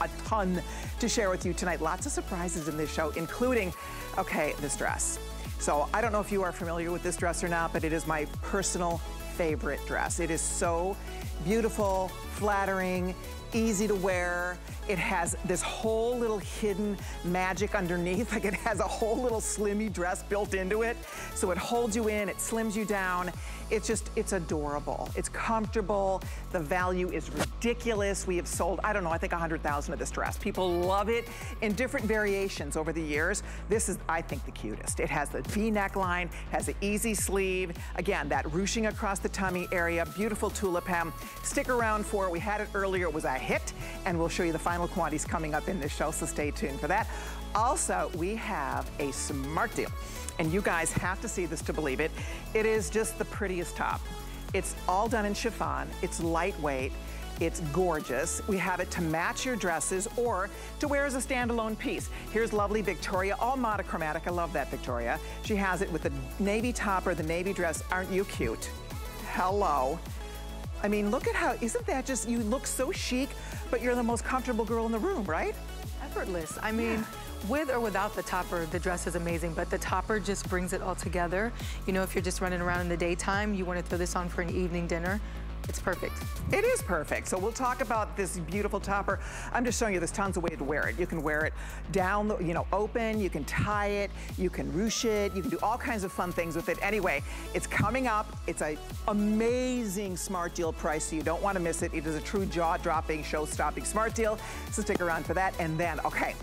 a ton to share with you tonight. Lots of surprises in this show, including, okay, this dress. So I don't know if you are familiar with this dress or not, but it is my personal favorite dress. It is so beautiful, flattering, easy to wear. It has this whole little hidden magic underneath, like it has a whole little slimmy dress built into it. So it holds you in, it slims you down. It's just, it's adorable. It's comfortable. The value is ridiculous. We have sold, I don't know, I think 100,000 of this dress. People love it in different variations over the years. This is, I think, the cutest. It has the V neckline, has an easy sleeve. Again, that ruching across the tummy area, beautiful tulip hem. Stick around for it. We had it earlier. It was a hit, and we'll show you the final quantities coming up in this show, so stay tuned for that. Also, we have a smart deal and you guys have to see this to believe it. It is just the prettiest top. It's all done in chiffon. It's lightweight. It's gorgeous. We have it to match your dresses or to wear as a standalone piece. Here's lovely Victoria, all monochromatic. I love that, Victoria. She has it with the navy top or the navy dress. Aren't you cute? Hello. I mean, look at how, isn't that just, you look so chic, but you're the most comfortable girl in the room, right? Effortless. I mean, yeah with or without the topper, the dress is amazing, but the topper just brings it all together. You know, if you're just running around in the daytime, you wanna throw this on for an evening dinner, it's perfect. It is perfect. So we'll talk about this beautiful topper. I'm just showing you there's tons of ways to wear it. You can wear it down, you know, open, you can tie it, you can ruche it, you can do all kinds of fun things with it. Anyway, it's coming up. It's an amazing smart deal price, so you don't want to miss it. It is a true jaw-dropping, show-stopping smart deal. So stick around for that. And then, okay,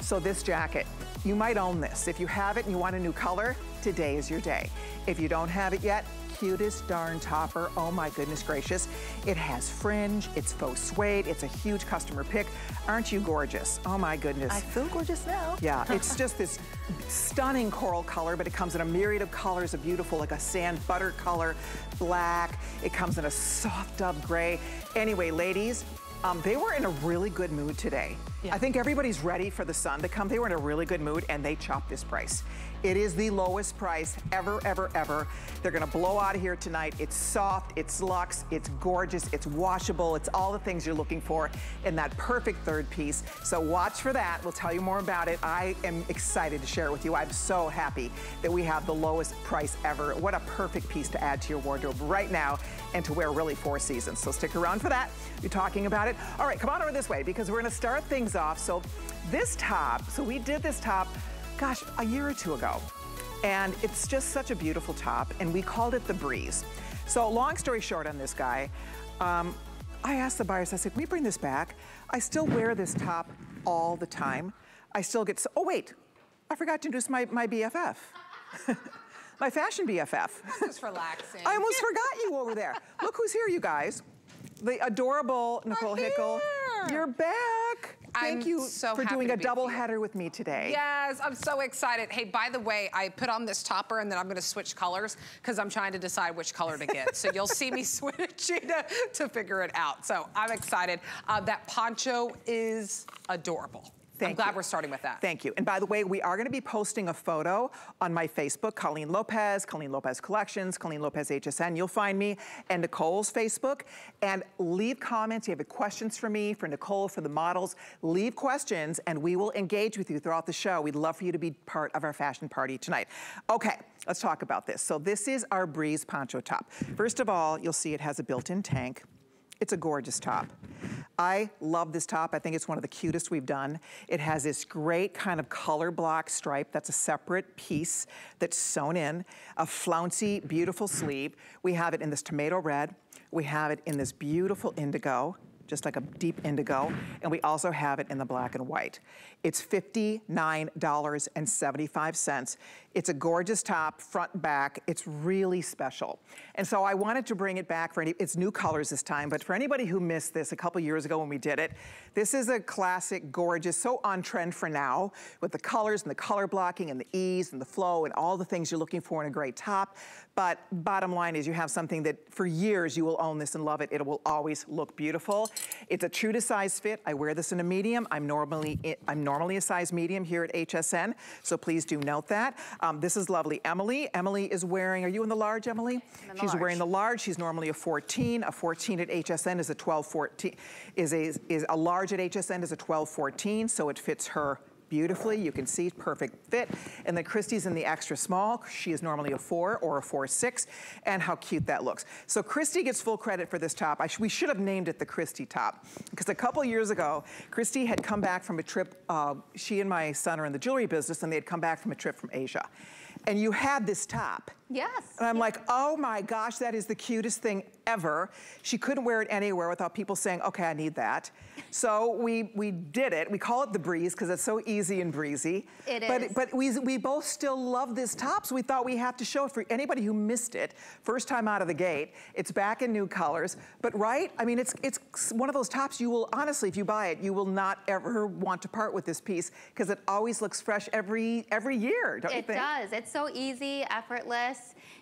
so this jacket, you might own this. If you have it and you want a new color, today is your day. If you don't have it yet, cutest darn topper. Oh my goodness gracious. It has fringe, it's faux suede, it's a huge customer pick. Aren't you gorgeous? Oh my goodness. I feel gorgeous now. Yeah, it's just this stunning coral color, but it comes in a myriad of colors, a beautiful, like a sand butter color, black. It comes in a soft dove gray. Anyway, ladies, um, they were in a really good mood today. Yeah. I think everybody's ready for the sun to come. They were in a really good mood and they chopped this price. It is the lowest price ever, ever, ever. They're gonna blow out of here tonight. It's soft, it's luxe, it's gorgeous, it's washable, it's all the things you're looking for in that perfect third piece. So watch for that. We'll tell you more about it. I am excited to share it with you. I'm so happy that we have the lowest price ever. What a perfect piece to add to your wardrobe right now and to wear really four seasons. So stick around for that. We're talking about it. All right, come on over this way because we're gonna start things off. So this top, so we did this top gosh, a year or two ago. And it's just such a beautiful top, and we called it the Breeze. So long story short on this guy, um, I asked the buyers, I said, can we bring this back? I still wear this top all the time. I still get, so, oh wait, I forgot to introduce my, my BFF. my fashion BFF. Just relaxing. I almost forgot you over there. Look who's here, you guys. The adorable Nicole Hickl. You're back. Thank I'm you so much for doing a double header with me today. Yes, I'm so excited. Hey, by the way, I put on this topper and then I'm gonna switch colors because I'm trying to decide which color to get. so you'll see me switching to, to figure it out. So I'm excited. Uh, that poncho is adorable. Thank I'm glad you. we're starting with that. Thank you. And by the way, we are gonna be posting a photo on my Facebook, Colleen Lopez, Colleen Lopez Collections, Colleen Lopez HSN. You'll find me and Nicole's Facebook. And leave comments. You have questions for me, for Nicole, for the models. Leave questions and we will engage with you throughout the show. We'd love for you to be part of our fashion party tonight. Okay, let's talk about this. So this is our Breeze Poncho Top. First of all, you'll see it has a built-in tank. It's a gorgeous top. I love this top. I think it's one of the cutest we've done. It has this great kind of color block stripe. That's a separate piece that's sewn in. A flouncy, beautiful sleeve. We have it in this tomato red. We have it in this beautiful indigo just like a deep indigo. And we also have it in the black and white. It's $59.75. It's a gorgeous top, front back. It's really special. And so I wanted to bring it back for any, it's new colors this time, but for anybody who missed this a couple years ago when we did it, this is a classic, gorgeous, so on trend for now with the colors and the color blocking and the ease and the flow and all the things you're looking for in a great top. But bottom line is you have something that for years you will own this and love it. It will always look beautiful. It's a true to size fit. I wear this in a medium. I'm normally, I'm normally a size medium here at HSN, so please do note that. Um, this is lovely. Emily, Emily is wearing, are you in the large, Emily? She's large. wearing the large. She's normally a 14. A 14 at HSN is a 12, 14, is a, is a large at HSN is a 12, 14, so it fits her beautifully. You can see perfect fit. And then Christy's in the extra small. She is normally a four or a four six, and how cute that looks. So Christy gets full credit for this top. Sh we should have named it the Christy top because a couple years ago, Christy had come back from a trip. Uh, she and my son are in the jewelry business, and they had come back from a trip from Asia. And you had this top. Yes. And I'm like, oh my gosh, that is the cutest thing ever. She couldn't wear it anywhere without people saying, okay, I need that. So we, we did it. We call it the breeze because it's so easy and breezy. It but, is. But we, we both still love this top, so we thought we have to show it for anybody who missed it, first time out of the gate. It's back in new colors. But right, I mean, it's, it's one of those tops you will, honestly, if you buy it, you will not ever want to part with this piece because it always looks fresh every, every year, don't it you think? It does. It's so easy, effortless.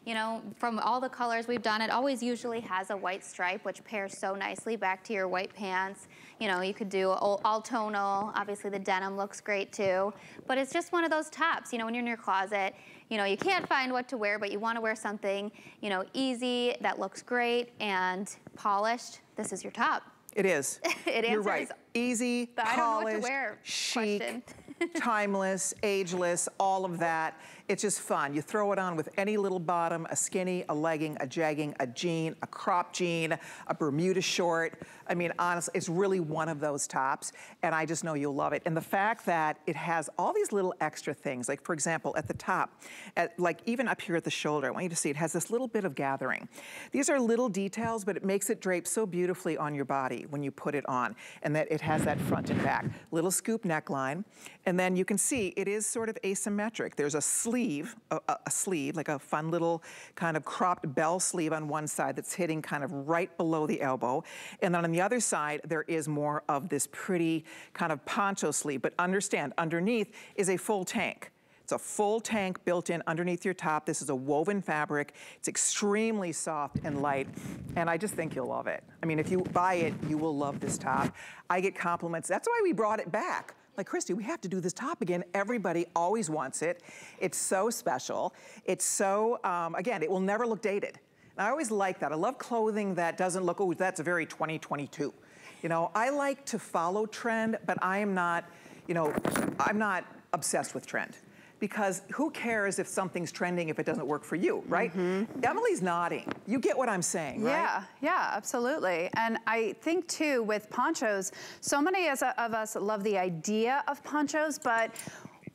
You know, from all the colors we've done, it always usually has a white stripe, which pairs so nicely back to your white pants. You know, you could do all, all tonal. Obviously, the denim looks great too. But it's just one of those tops, you know, when you're in your closet, you know, you can't find what to wear, but you want to wear something, you know, easy, that looks great and polished. This is your top. It is. it You're right. Easy, polished, chic, timeless, ageless, all of that. It's just fun. You throw it on with any little bottom, a skinny, a legging, a jegging, a jean, a crop jean, a Bermuda short. I mean, honestly, it's really one of those tops, and I just know you'll love it. And the fact that it has all these little extra things, like for example, at the top, at, like even up here at the shoulder, I want you to see it has this little bit of gathering. These are little details, but it makes it drape so beautifully on your body when you put it on, and that it has that front and back. Little scoop neckline, and then you can see it is sort of asymmetric. There's a sleeve sleeve, a, a, sleeve, like a fun little kind of cropped bell sleeve on one side that's hitting kind of right below the elbow. And then on the other side, there is more of this pretty kind of poncho sleeve. But understand, underneath is a full tank. It's a full tank built in underneath your top. This is a woven fabric. It's extremely soft and light, and I just think you'll love it. I mean, if you buy it, you will love this top. I get compliments. That's why we brought it back like, Christy, we have to do this top again. Everybody always wants it. It's so special. It's so, um, again, it will never look dated. And I always like that. I love clothing that doesn't look, oh, that's a very 2022. You know, I like to follow trend, but I am not, you know, I'm not obsessed with trend because who cares if something's trending if it doesn't work for you, right? Mm -hmm. Emily's nodding. You get what I'm saying, right? Yeah, yeah, absolutely. And I think too with ponchos, so many of us love the idea of ponchos, but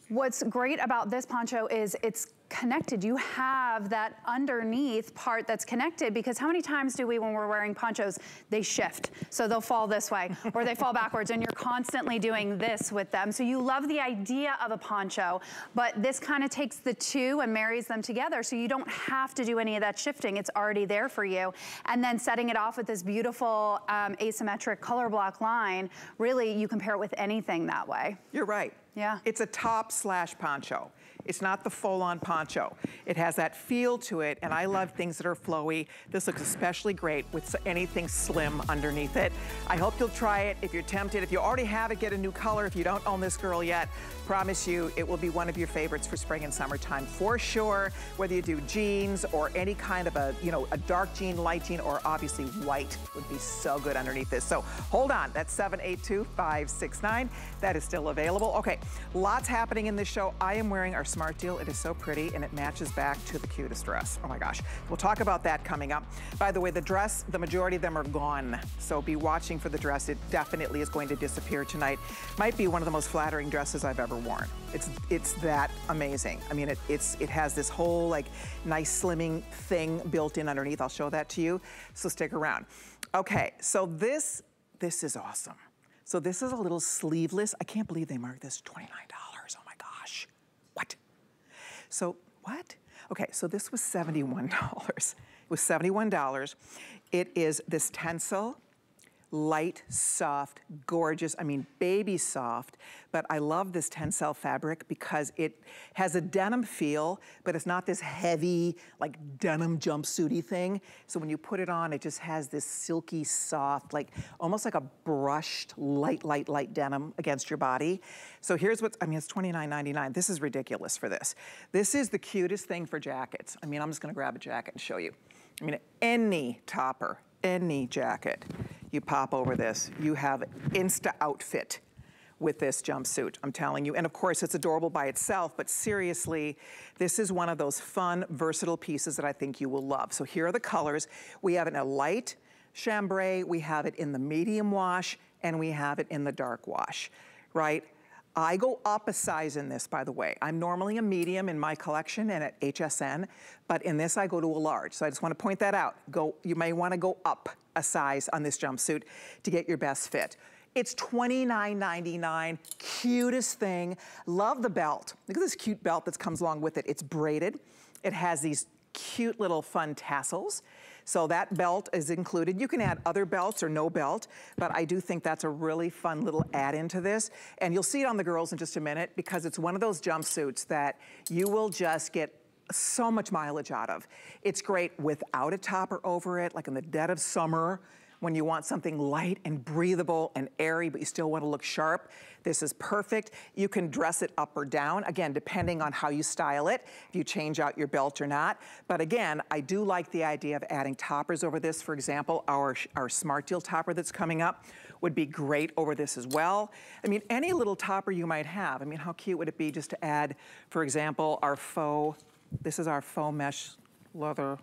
what's great about this poncho is it's connected. You have that underneath part that's connected because how many times do we, when we're wearing ponchos, they shift. So they'll fall this way or they fall backwards and you're constantly doing this with them. So you love the idea of a poncho, but this kind of takes the two and marries them together. So you don't have to do any of that shifting. It's already there for you. And then setting it off with this beautiful um, asymmetric color block line, really you compare it with anything that way. You're right. Yeah. It's a top slash poncho. It's not the full-on poncho. It has that feel to it, and I love things that are flowy. This looks especially great with anything slim underneath it. I hope you'll try it. If you're tempted, if you already have it, get a new color. If you don't own this girl yet, promise you it will be one of your favorites for spring and summertime for sure. Whether you do jeans or any kind of a, you know, a dark jean, light jean, or obviously white would be so good underneath this. So hold on, that's 782-569. That is still available. Okay, lots happening in this show. I am wearing our smart deal. It is so pretty and it matches back to the cutest dress. Oh my gosh. We'll talk about that coming up. By the way, the dress, the majority of them are gone. So be watching for the dress. It definitely is going to disappear tonight. Might be one of the most flattering dresses I've ever worn. It's it's that amazing. I mean, it, it's it has this whole like nice slimming thing built in underneath. I'll show that to you. So stick around. Okay, so this this is awesome. So this is a little sleeveless. I can't believe they marked this $29. Oh my gosh. What? So what? Okay, so this was $71. It was $71. It is this tencel light, soft, gorgeous, I mean baby soft, but I love this tencel fabric because it has a denim feel, but it's not this heavy, like denim jumpsuity thing. So when you put it on, it just has this silky soft, like almost like a brushed light, light, light denim against your body. So here's what's, I mean, it's $29.99. This is ridiculous for this. This is the cutest thing for jackets. I mean, I'm just gonna grab a jacket and show you. I mean, any topper, any jacket you pop over this, you have insta outfit with this jumpsuit, I'm telling you. And of course, it's adorable by itself, but seriously, this is one of those fun, versatile pieces that I think you will love. So here are the colors. We have it in a light chambray, we have it in the medium wash, and we have it in the dark wash, right? I go up a size in this, by the way. I'm normally a medium in my collection and at HSN, but in this I go to a large. So I just wanna point that out. Go, you may wanna go up a size on this jumpsuit to get your best fit. It's $29.99, cutest thing. Love the belt. Look at this cute belt that comes along with it. It's braided. It has these cute little fun tassels. So that belt is included. You can add other belts or no belt, but I do think that's a really fun little add-in to this. And you'll see it on the girls in just a minute because it's one of those jumpsuits that you will just get so much mileage out of. It's great without a topper over it, like in the dead of summer, when you want something light and breathable and airy, but you still want to look sharp. This is perfect. You can dress it up or down, again, depending on how you style it, if you change out your belt or not. But again, I do like the idea of adding toppers over this. For example, our, our Smart Deal topper that's coming up would be great over this as well. I mean, any little topper you might have. I mean, how cute would it be just to add, for example, our faux, this is our faux mesh leather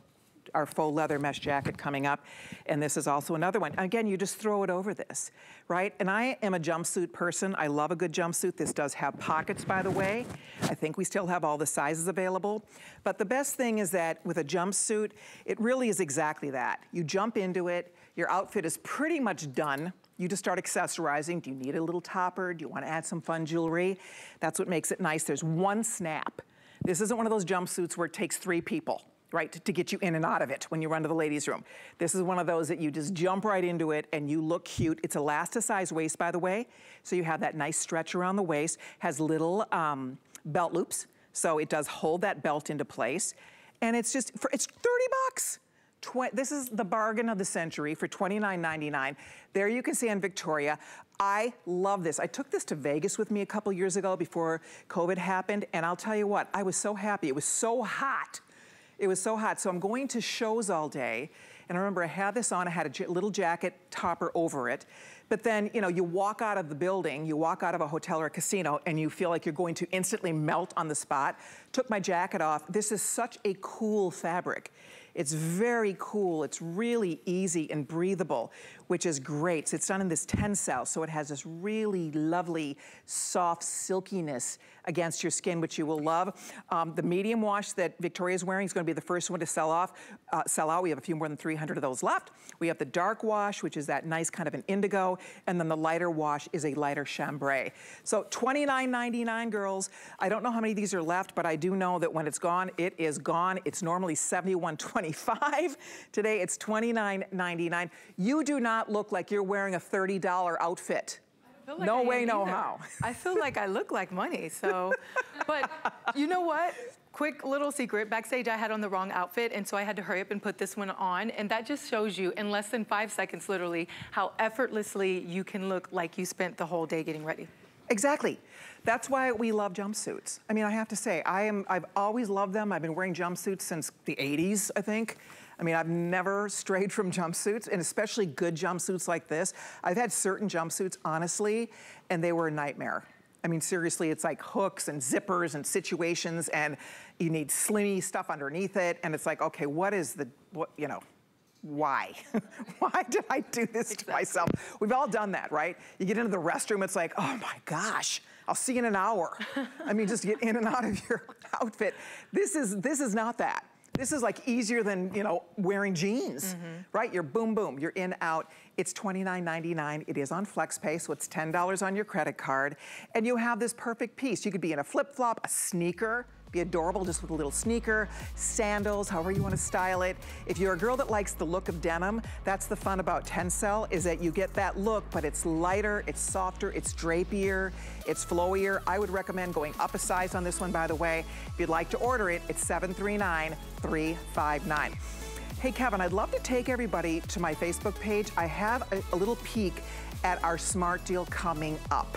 our faux leather mesh jacket coming up. And this is also another one. Again, you just throw it over this, right? And I am a jumpsuit person. I love a good jumpsuit. This does have pockets, by the way. I think we still have all the sizes available. But the best thing is that with a jumpsuit, it really is exactly that. You jump into it, your outfit is pretty much done. You just start accessorizing. Do you need a little topper? Do you want to add some fun jewelry? That's what makes it nice. There's one snap. This isn't one of those jumpsuits where it takes three people right, to get you in and out of it when you run to the ladies' room. This is one of those that you just jump right into it and you look cute. It's elasticized waist, by the way, so you have that nice stretch around the waist, has little um, belt loops, so it does hold that belt into place. And it's just, for, it's 30 bucks. Tw this is the bargain of the century for $29.99. There you can see on Victoria. I love this. I took this to Vegas with me a couple years ago before COVID happened, and I'll tell you what, I was so happy. It was so hot it was so hot. So I'm going to shows all day. And I remember I had this on, I had a little jacket topper over it. But then, you know, you walk out of the building, you walk out of a hotel or a casino, and you feel like you're going to instantly melt on the spot. Took my jacket off. This is such a cool fabric. It's very cool. It's really easy and breathable, which is great. So it's done in this tencel, so it has this really lovely, soft silkiness against your skin, which you will love. Um, the medium wash that Victoria's wearing is gonna be the first one to sell off, uh, sell out. We have a few more than 300 of those left. We have the dark wash, which is that nice kind of an indigo, and then the lighter wash is a lighter chambray. So $29.99, girls. I don't know how many of these are left, but I do know that when it's gone, it is gone. It's normally $71.25. Today, it's $29.99. You do not look like you're wearing a $30 outfit. Like no I way, no either. how. I feel like I look like money, so. but you know what? Quick little secret, backstage I had on the wrong outfit and so I had to hurry up and put this one on and that just shows you in less than five seconds literally how effortlessly you can look like you spent the whole day getting ready. Exactly. That's why we love jumpsuits. I mean, I have to say, I am, I've always loved them. I've been wearing jumpsuits since the 80s, I think. I mean, I've never strayed from jumpsuits, and especially good jumpsuits like this. I've had certain jumpsuits, honestly, and they were a nightmare. I mean, seriously, it's like hooks and zippers and situations, and you need slimmy stuff underneath it, and it's like, okay, what is the, what, you know, why? why did I do this exactly. to myself? We've all done that, right? You get into the restroom, it's like, oh my gosh, I'll see you in an hour. I mean, just get in and out of your outfit. This is, this is not that. This is like easier than, you know, wearing jeans, mm -hmm. right? You're boom, boom, you're in, out. It's $29.99. It is on FlexPay, so it's $10 on your credit card. And you have this perfect piece. You could be in a flip-flop, a sneaker, Be adorable just with a little sneaker, sandals, however you want to style it. If you're a girl that likes the look of denim, that's the fun about Tencel, is that you get that look, but it's lighter, it's softer, it's drapier, it's flowier. I would recommend going up a size on this one, by the way. If you'd like to order it, it's 739-359. Hey, Kevin, I'd love to take everybody to my Facebook page. I have a, a little peek at our smart deal coming up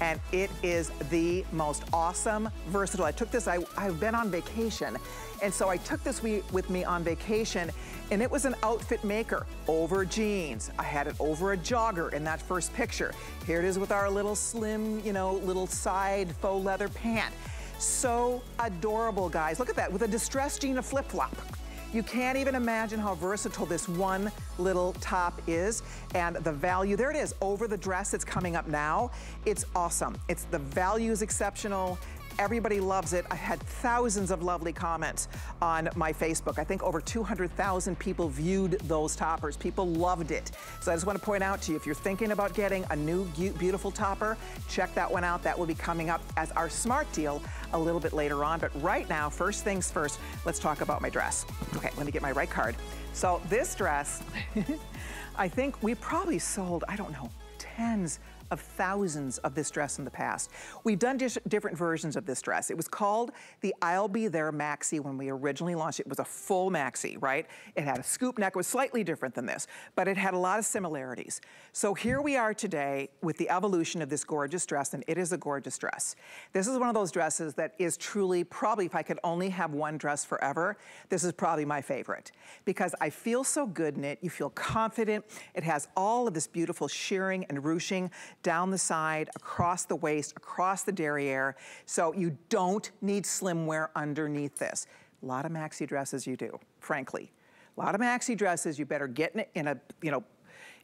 and it is the most awesome, versatile. I took this, I, I've been on vacation, and so I took this with me on vacation, and it was an outfit maker over jeans. I had it over a jogger in that first picture. Here it is with our little slim, you know, little side faux leather pant. So adorable, guys. Look at that, with a distressed jean, a flip-flop. You can't even imagine how versatile this one little top is and the value, there it is, over the dress that's coming up now. It's awesome. It's the value is exceptional. Everybody loves it. I had thousands of lovely comments on my Facebook. I think over 200,000 people viewed those toppers. People loved it. So I just want to point out to you, if you're thinking about getting a new beautiful topper, check that one out. That will be coming up as our smart deal a little bit later on. But right now, first things first, let's talk about my dress. Okay, let me get my right card. So this dress, I think we probably sold, I don't know, tens of thousands of this dress in the past. We've done different versions of this dress. It was called the I'll Be There Maxi when we originally launched it. Was a full maxi, right? It had a scoop neck. It was slightly different than this, but it had a lot of similarities. So here we are today with the evolution of this gorgeous dress, and it is a gorgeous dress. This is one of those dresses that is truly, probably if I could only have one dress forever, this is probably my favorite because I feel so good in it. You feel confident. It has all of this beautiful shearing and ruching down the side, across the waist, across the derriere. So you don't need slimwear underneath this. A lot of maxi dresses you do, frankly. A lot of maxi dresses, you better get in, it in a, you know,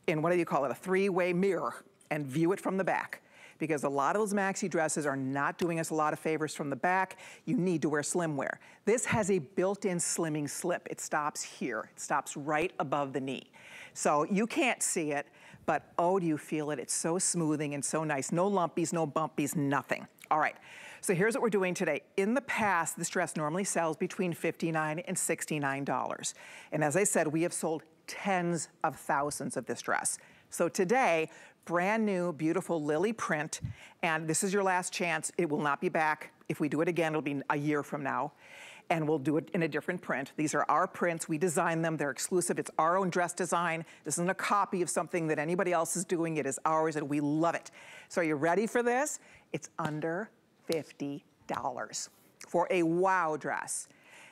in what do you call it, a three-way mirror and view it from the back because a lot of those maxi dresses are not doing us a lot of favors from the back. You need to wear slimwear. This has a built-in slimming slip. It stops here. It stops right above the knee. So you can't see it, but oh, do you feel it? It's so smoothing and so nice. No lumpies, no bumpies, nothing. All right. So here's what we're doing today. In the past, this dress normally sells between 59 and $69. And as I said, we have sold tens of thousands of this dress. So today, brand new, beautiful lily print, and this is your last chance. It will not be back. If we do it again, it'll be a year from now and we'll do it in a different print. These are our prints. We design them. They're exclusive. It's our own dress design. This isn't a copy of something that anybody else is doing. It is ours, and we love it. So are you ready for this? It's under $50 for a wow dress.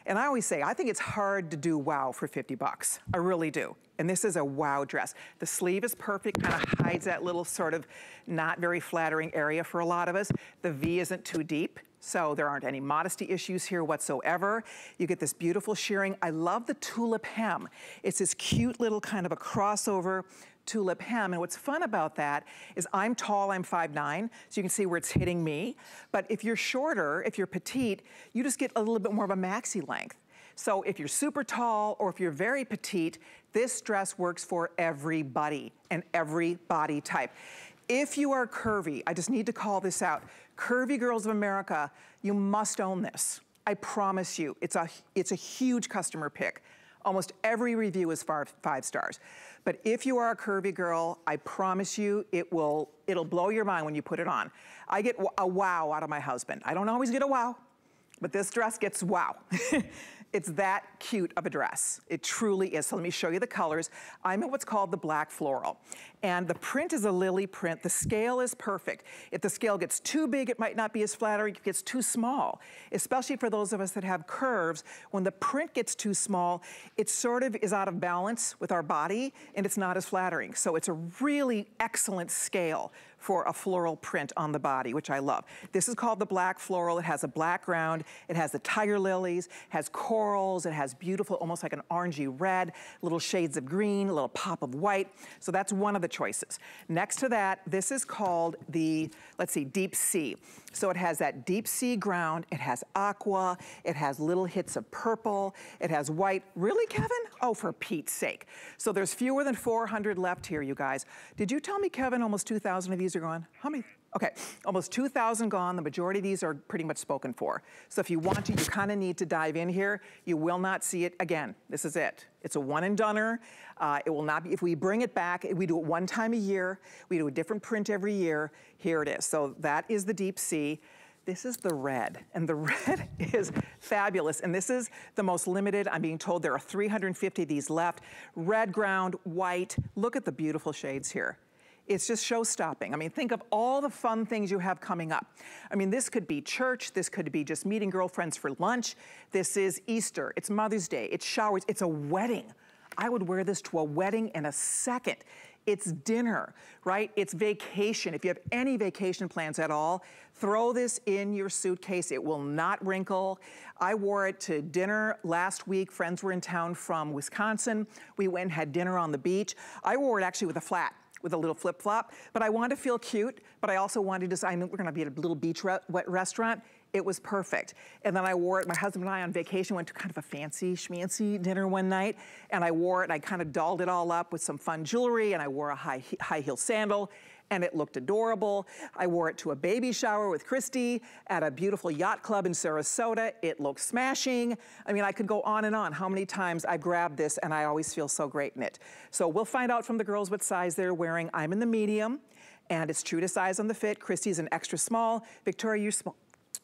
And I always say, I think it's hard to do wow for 50 bucks. I really do. And this is a wow dress. The sleeve is perfect, kind of hides that little sort of not very flattering area for a lot of us. The V isn't too deep. So there aren't any modesty issues here whatsoever. You get this beautiful shearing. I love the tulip hem. It's this cute little kind of a crossover tulip hem. And what's fun about that is I'm tall, I'm 5'9", so you can see where it's hitting me. But if you're shorter, if you're petite, you just get a little bit more of a maxi length. So if you're super tall or if you're very petite, this dress works for everybody and every body type. If you are curvy, I just need to call this out. Curvy Girls of America, you must own this. I promise you, it's a, it's a huge customer pick. Almost every review is five, stars. But if you are a curvy girl, I promise you, it will, it'll blow your mind when you put it on. I get a wow out of my husband. I don't always get a wow, but this dress gets wow. It's that cute of a dress. It truly is. So let me show you the colors. I'm in what's called the black floral. And the print is a lily print. The scale is perfect. If the scale gets too big, it might not be as flattering. If it gets too small, especially for those of us that have curves, when the print gets too small, it sort of is out of balance with our body and it's not as flattering. So it's a really excellent scale for a floral print on the body, which I love. This is called the black floral. It has a black ground. It has the tiger lilies, has corals. It has beautiful, almost like an orangey red, little shades of green, a little pop of white. So that's one of the choices. Next to that, this is called the, let's see, deep sea. So it has that deep sea ground. It has aqua. It has little hits of purple. It has white. Really, Kevin? Oh, for Pete's sake. So there's fewer than 400 left here, you guys. Did you tell me, Kevin, almost 2,000 of these are gone? How many? Okay, almost 2,000 gone. The majority of these are pretty much spoken for. So if you want to, you kind of need to dive in here. You will not see it again. This is it. It's a one and doneer. Uh, it will not be, if we bring it back, we do it one time a year. We do a different print every year. Here it is. So that is the deep sea. This is the red, and the red is fabulous. And this is the most limited. I'm being told there are 350 of these left. Red ground, white. Look at the beautiful shades here. It's just show stopping. I mean, think of all the fun things you have coming up. I mean, this could be church. This could be just meeting girlfriends for lunch. This is Easter. It's Mother's Day. It's showers. It's a wedding. I would wear this to a wedding in a second. It's dinner, right? It's vacation. If you have any vacation plans at all, throw this in your suitcase. It will not wrinkle. I wore it to dinner last week. Friends were in town from Wisconsin. We went and had dinner on the beach. I wore it actually with a flat with a little flip flop, but I wanted to feel cute, but I also wanted to, I knew we're gonna be at a little beach re restaurant. It was perfect. And then I wore it, my husband and I on vacation went to kind of a fancy schmancy dinner one night, and I wore it, and I kind of dolled it all up with some fun jewelry, and I wore a high, high heel sandal, and it looked adorable. I wore it to a baby shower with Christy at a beautiful yacht club in Sarasota. It looked smashing. I mean, I could go on and on how many times I grabbed this and I always feel so great in it. So we'll find out from the girls what size they're wearing. I'm in the medium and it's true to size on the fit. Christy's an extra small. Victoria, you're small.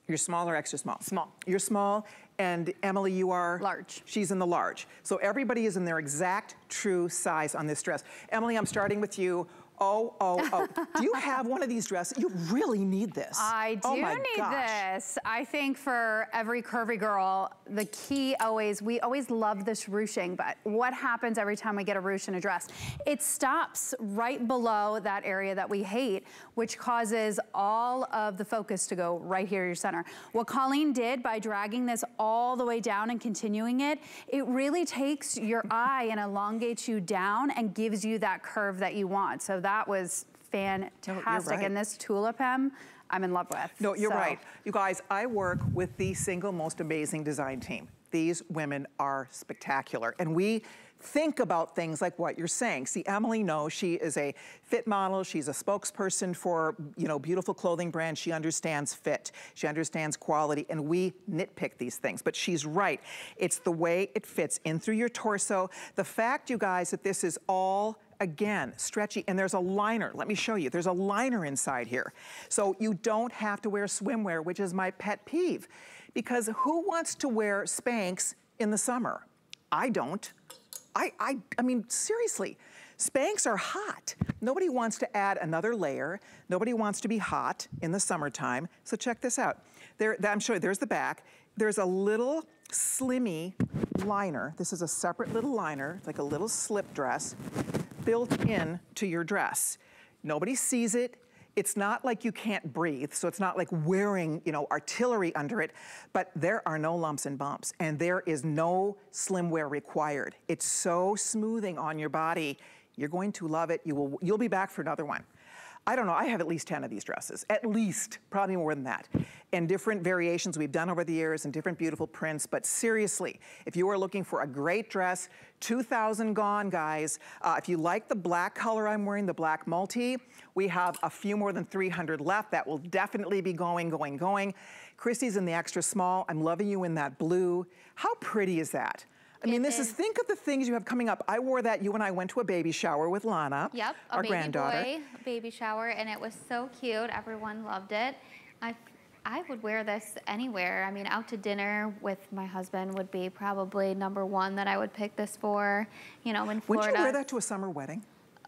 You're small or extra small? Small. You're small, and Emily, you are? Large. She's in the large. So everybody is in their exact true size on this dress. Emily, I'm starting with you. Oh, oh, oh. do you have one of these dresses? You really need this. I oh do oh need gosh. this. I think for every curvy girl, the key always, we always love this ruching, but what happens every time we get a ruche in a dress? It stops right below that area that we hate, which causes all of the focus to go right here your center. What Colleen did by dragging this all the way down and continuing it, it really takes your eye and elongates you down and gives you that curve that you want. So that was fantastic. No, right. And this tulip hem, I'm in love with. No, you're so. right. You guys, I work with the single most amazing design team. These women are spectacular. And we think about things like what you're saying. See, Emily knows she is a fit model. She's a spokesperson for, you know, beautiful clothing brands. She understands fit. She understands quality. And we nitpick these things. But she's right. It's the way it fits in through your torso. The fact, you guys, that this is all again, stretchy, and there's a liner. Let me show you. There's a liner inside here. So you don't have to wear swimwear, which is my pet peeve. Because who wants to wear Spanx in the summer? I don't. I, I, I mean, seriously, Spanx are hot. Nobody wants to add another layer. Nobody wants to be hot in the summertime. So check this out. There, I'm showing, there's the back. There's a little slimmy liner. This is a separate little liner, like a little slip dress built in to your dress. Nobody sees it. It's not like you can't breathe, so it's not like wearing, you know, artillery under it, but there are no lumps and bumps, and there is no slim wear required. It's so smoothing on your body. You're going to love it. You will, you'll be back for another one. I don't know, I have at least 10 of these dresses, at least, probably more than that. And different variations we've done over the years and different beautiful prints, but seriously, if you are looking for a great dress, 2,000 gone, guys. Uh, if you like the black color I'm wearing, the black multi, we have a few more than 300 left. That will definitely be going, going, going. Christy's in the extra small. I'm loving you in that blue. How pretty is that? I mean, this is, think of the things you have coming up. I wore that, you and I went to a baby shower with Lana, yep, our baby granddaughter. Boy baby shower, and it was so cute. Everyone loved it. I, I would wear this anywhere. I mean, out to dinner with my husband would be probably number one that I would pick this for, you know, in Florida. Would you wear that to a summer wedding?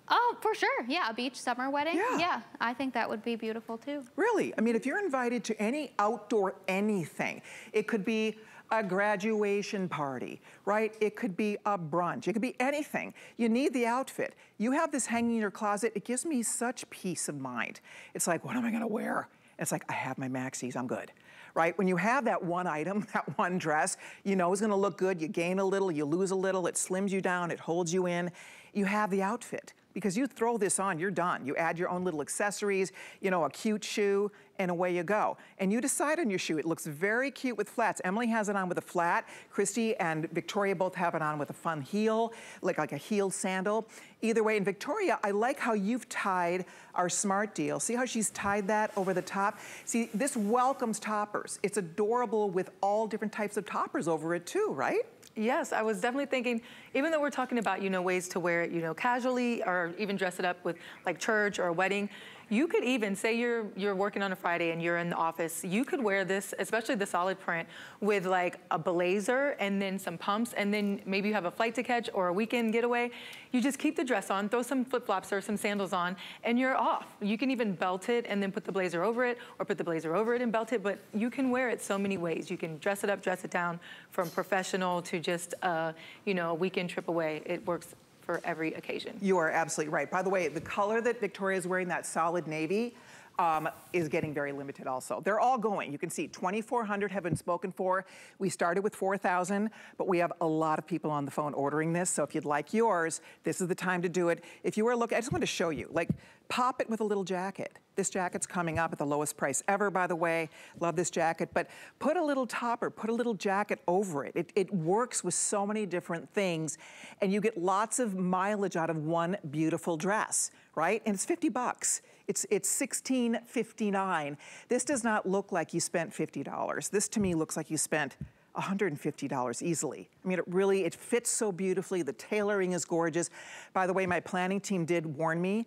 Oh, for sure. Yeah, a beach summer wedding. Yeah. yeah, I think that would be beautiful too. Really? I mean, if you're invited to any outdoor anything, it could be a graduation party, right? It could be a brunch. It could be anything. You need the outfit. You have this hanging in your closet. It gives me such peace of mind. It's like, what am I gonna wear? It's like, I have my maxis, I'm good. Right? When you have that one item, that one dress, you know it's gonna look good. You gain a little, you lose a little, it slims you down, it holds you in. You have the outfit. Because you throw this on, you're done. You add your own little accessories, you know, a cute shoe, and away you go. And you decide on your shoe. It looks very cute with flats. Emily has it on with a flat. Christy and Victoria both have it on with a fun heel, like, like a heeled sandal. Either way, and Victoria, I like how you've tied our smart deal. See how she's tied that over the top? See, this welcomes toppers. It's adorable with all different types of toppers over it too, right? Yes, I was definitely thinking, even though we're talking about, you know, ways to wear it, you know, casually or even dress it up with like church or a wedding, you could even say you're you're working on a Friday and you're in the office. You could wear this, especially the solid print, with like a blazer and then some pumps, and then maybe you have a flight to catch or a weekend getaway. You just keep the dress on, throw some flip flops or some sandals on, and you're off. You can even belt it and then put the blazer over it, or put the blazer over it and belt it. But you can wear it so many ways. You can dress it up, dress it down, from professional to just uh, you know a weekend trip away. It works for every occasion. You are absolutely right. By the way, the color that Victoria is wearing, that solid navy, um, is getting very limited also. They're all going. You can see 2,400 have been spoken for. We started with 4,000, but we have a lot of people on the phone ordering this. So if you'd like yours, this is the time to do it. If you are looking, I just want to show you, like pop it with a little jacket. This jacket's coming up at the lowest price ever, by the way. Love this jacket, but put a little topper, put a little jacket over it. It, it works with so many different things, and you get lots of mileage out of one beautiful dress, right? And it's 50 bucks. It's, it's $16.59. This does not look like you spent $50. This to me looks like you spent $150 easily. I mean, it really, it fits so beautifully. The tailoring is gorgeous. By the way, my planning team did warn me.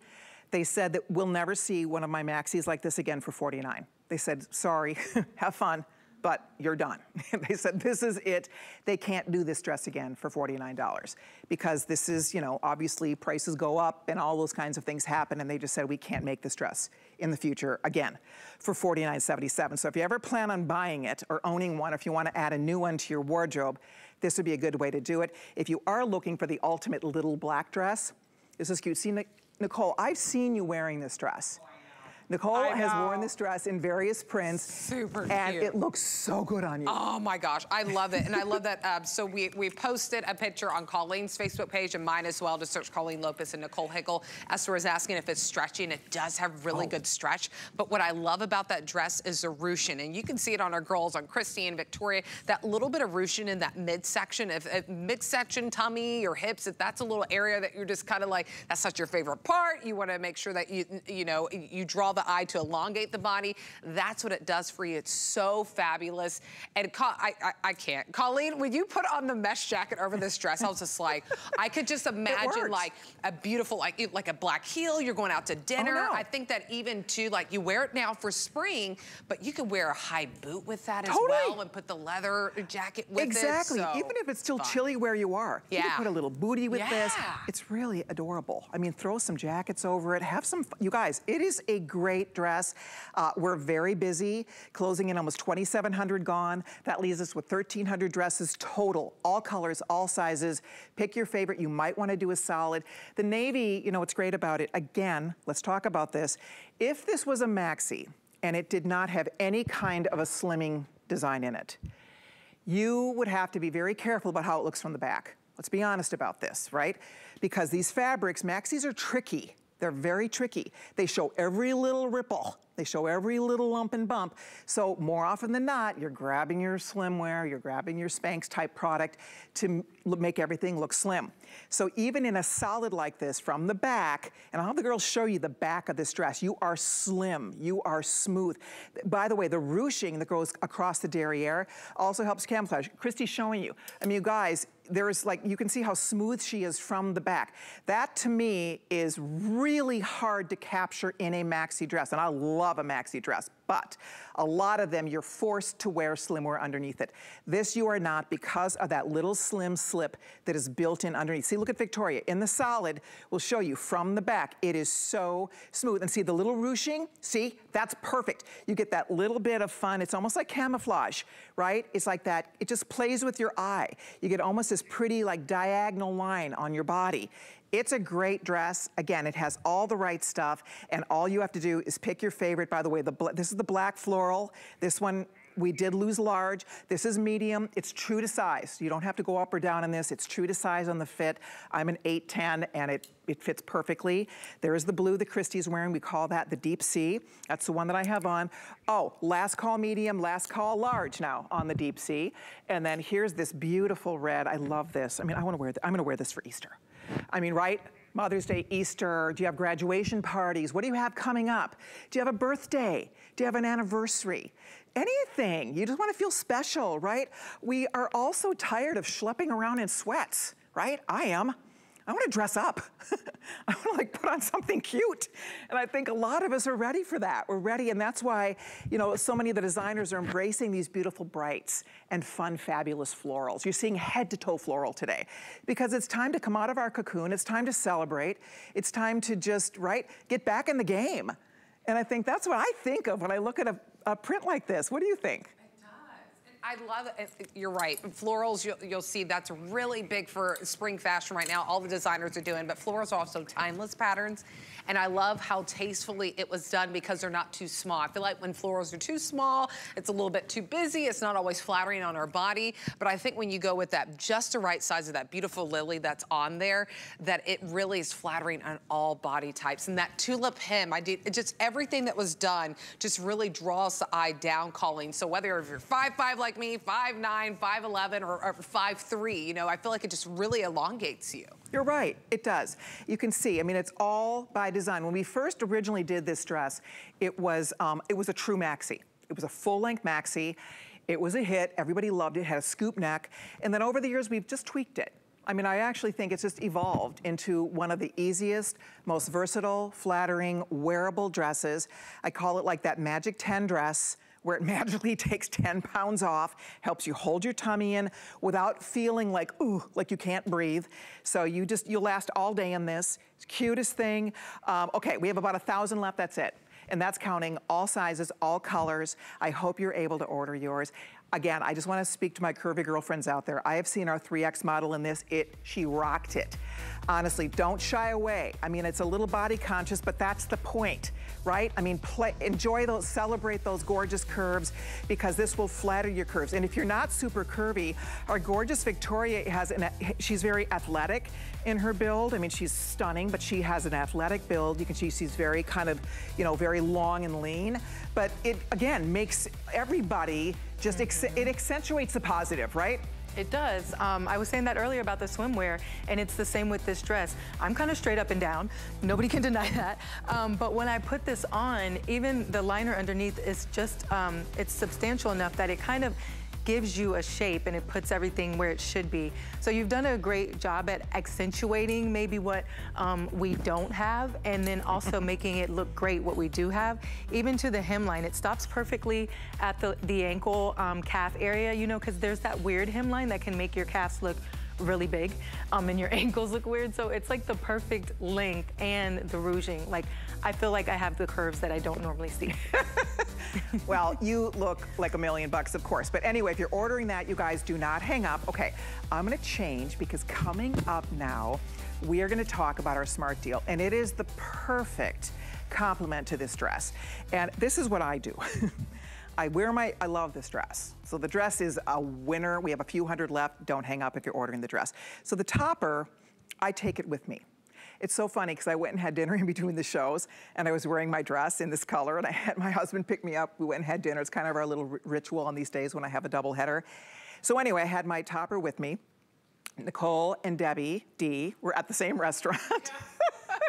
They said that we'll never see one of my maxis like this again for 49. They said, sorry, have fun but you're done. they said, this is it. They can't do this dress again for $49 because this is, you know, obviously prices go up and all those kinds of things happen and they just said, we can't make this dress in the future again for $49.77. So if you ever plan on buying it or owning one, if you want to add a new one to your wardrobe, this would be a good way to do it. If you are looking for the ultimate little black dress, this is cute. See, Nicole, I've seen you wearing this dress. Nicole has worn this dress in various prints. Super And cute. it looks so good on you. Oh my gosh, I love it. And I love that. Uh, so we, we posted a picture on Colleen's Facebook page and mine as well to search Colleen Lopez and Nicole Hickl. Esther was asking if it's stretchy and it does have really Oh. good stretch. But what I love about that dress is the ruching. And you can see it on our girls, on Christy and Victoria, that little bit of ruching in that midsection. If, if midsection, tummy, or hips, if that's a little area that you're just kind of like, that's not your favorite part, you want to make sure that you, you know, you draw the eye to elongate the body. That's what it does for you. It's so fabulous. And I, I, I can't. Colleen, when you put on the mesh jacket over this dress, I was just like, I could just imagine like a beautiful, like like a black heel. You're going out to oh, dinner. no. I think that even too, like you wear it now for spring, but you could wear a high boot with that as Totally. well and put the leather jacket with exactly. it. so Even if it's still fun. chilly where you are. You Yeah. can put a little booty with this. It's really adorable. I mean, throw some jackets over it. Have some, you guys, it is a great dress. Uh, we're very busy, closing in almost 2,700 gone. That leaves us with 1,300 dresses total, all colors, all sizes. Pick your favorite. You might want to do a solid. The navy, you know what's great about it, again, let's talk about this. If this was a maxi and it did not have any kind of a slimming design in it, you would have to be very careful about how it looks from the back. Let's be honest about this, right? Because these fabrics, maxis are tricky. They're very tricky. They show every little ripple. They show every little lump and bump. So more often than not, you're grabbing your swimwear, you're grabbing your Spanx type product to make everything look slim. So even in a solid like this from the back, and I'll have the girls show you the back of this dress, you are slim, you are smooth. By the way, the ruching that goes across the derriere also helps camouflage. Christy's showing you. I mean, you guys, there's like, you can see how smooth she is from the back. That to me is really hard to capture in a maxi dress. And I love a maxi dress, but a lot of them you're forced to wear slimwear underneath it. This you are not because of that little slim slip that is built in underneath. See, look at Victoria. In the solid, we'll show you from the back. It is so smooth. And see the little ruching? See, that's perfect. You get that little bit of fun. It's almost like camouflage, right? It's like that. It just plays with your eye. You get almost this pretty like diagonal line on your body. It's a great dress. Again, it has all the right stuff, and all you have to do is pick your favorite. By the way, the this is the black floral. This one we did lose large. This is medium. It's true to size. You don't have to go up or down in this. It's true to size on the fit. I'm an 8'10", and it it fits perfectly. There is the blue that Christy's wearing. We call that the deep sea. That's the one that I have on. Oh, last call medium, last call large now on the deep sea. And then here's this beautiful red. I love this. I mean, I want to wear, I'm going to wear this for Easter. I mean, right? Mother's Day, Easter, do you have graduation parties? What do you have coming up? Do you have a birthday? Do you have an anniversary? Anything. You just want to feel special, right? We are all so tired of schlepping around in sweats, right? I am. I want to dress up. I want to like put on something cute. And I think a lot of us are ready for that. We're ready. And that's why, you know, so many of the designers are embracing these beautiful brights and fun, fabulous florals. You're seeing head to toe floral today because it's time to come out of our cocoon. It's time to celebrate. It's time to just, right, get back in the game. And I think that's what I think of when I look at a, a print like this. What do you think? I love it. You're right. Florals, you'll, you'll, see that's really big for spring fashion right now. All the designers are doing, but florals are also timeless patterns. And I love how tastefully it was done because they're not too small. I feel like when florals are too small, it's a little bit too busy. It's not always flattering on our body. But I think when you go with that just the right size of that beautiful lily that's on there, that it really is flattering on all body types. And that tulip hem, I did just everything that was done just really draws the eye down Colleen. So whether you're 5'5", like me, 5'9", 5'11", or, or 5'3", you know, I feel like it just really elongates you. You're right, it does. You can see, I mean, it's all by design. When we first originally did this dress, it was, um, it was a true maxi. It was a full-length maxi. It was a hit, everybody loved it, had a scoop neck. And then over the years, we've just tweaked it. I mean, I actually think it's just evolved into one of the easiest, most versatile, flattering, wearable dresses. I call it like that magic 10 dress where it magically takes 10 pounds off, helps you hold your tummy in without feeling like, ooh, like you can't breathe. So you just, you'll last all day in this. It's cutest thing. Um, okay, we have about a thousand left, that's it. And that's counting all sizes, all colors. I hope you're able to order yours. Again, I just wanna speak to my curvy girlfriends out there. I have seen our 3X model in this. It, she rocked it. Honestly, don't shy away. I mean, it's a little body conscious, but that's the point, right? I mean, play, enjoy those, celebrate those gorgeous curves because this will flatter your curves. And if you're not super curvy, our gorgeous Victoria has an, she's very athletic in her build. I mean, she's stunning, but she has an athletic build. You can see she's very kind of, you know, very long and lean. But it, again, makes everybody just, it accentuates the positive, right? It does. Um, I was saying that earlier about the swimwear, and it's the same with this dress. I'm kind of straight up and down. Nobody can deny that. Um, but when I put this on, even the liner underneath is just, um, it's substantial enough that it kind of gives you a shape and it puts everything where it should be. So you've done a great job at accentuating maybe what um, we don't have and then also making it look great what we do have. Even to the hemline, it stops perfectly at the, the ankle um, calf area, you know, because there's that weird hemline that can make your calves look really big um, and your ankles look weird. So it's like the perfect length and the ruching. Like, I feel like I have the curves that I don't normally see. well, you look like a million bucks, of course. But anyway, if you're ordering that, you guys do not hang up. Okay, I'm gonna change because coming up now, we are gonna talk about our smart deal. And it is the perfect complement to this dress. And this is what I do. I wear my, I love this dress. So the dress is a winner. We have a few hundred left. Don't hang up if you're ordering the dress. So the topper, I take it with me. It's so funny because I went and had dinner in between the shows and I was wearing my dress in this color and I had my husband pick me up. We went and had dinner. It's kind of our little ritual on these days when I have a double header. So anyway, I had my topper with me. Nicole and Debbie D were at the same restaurant.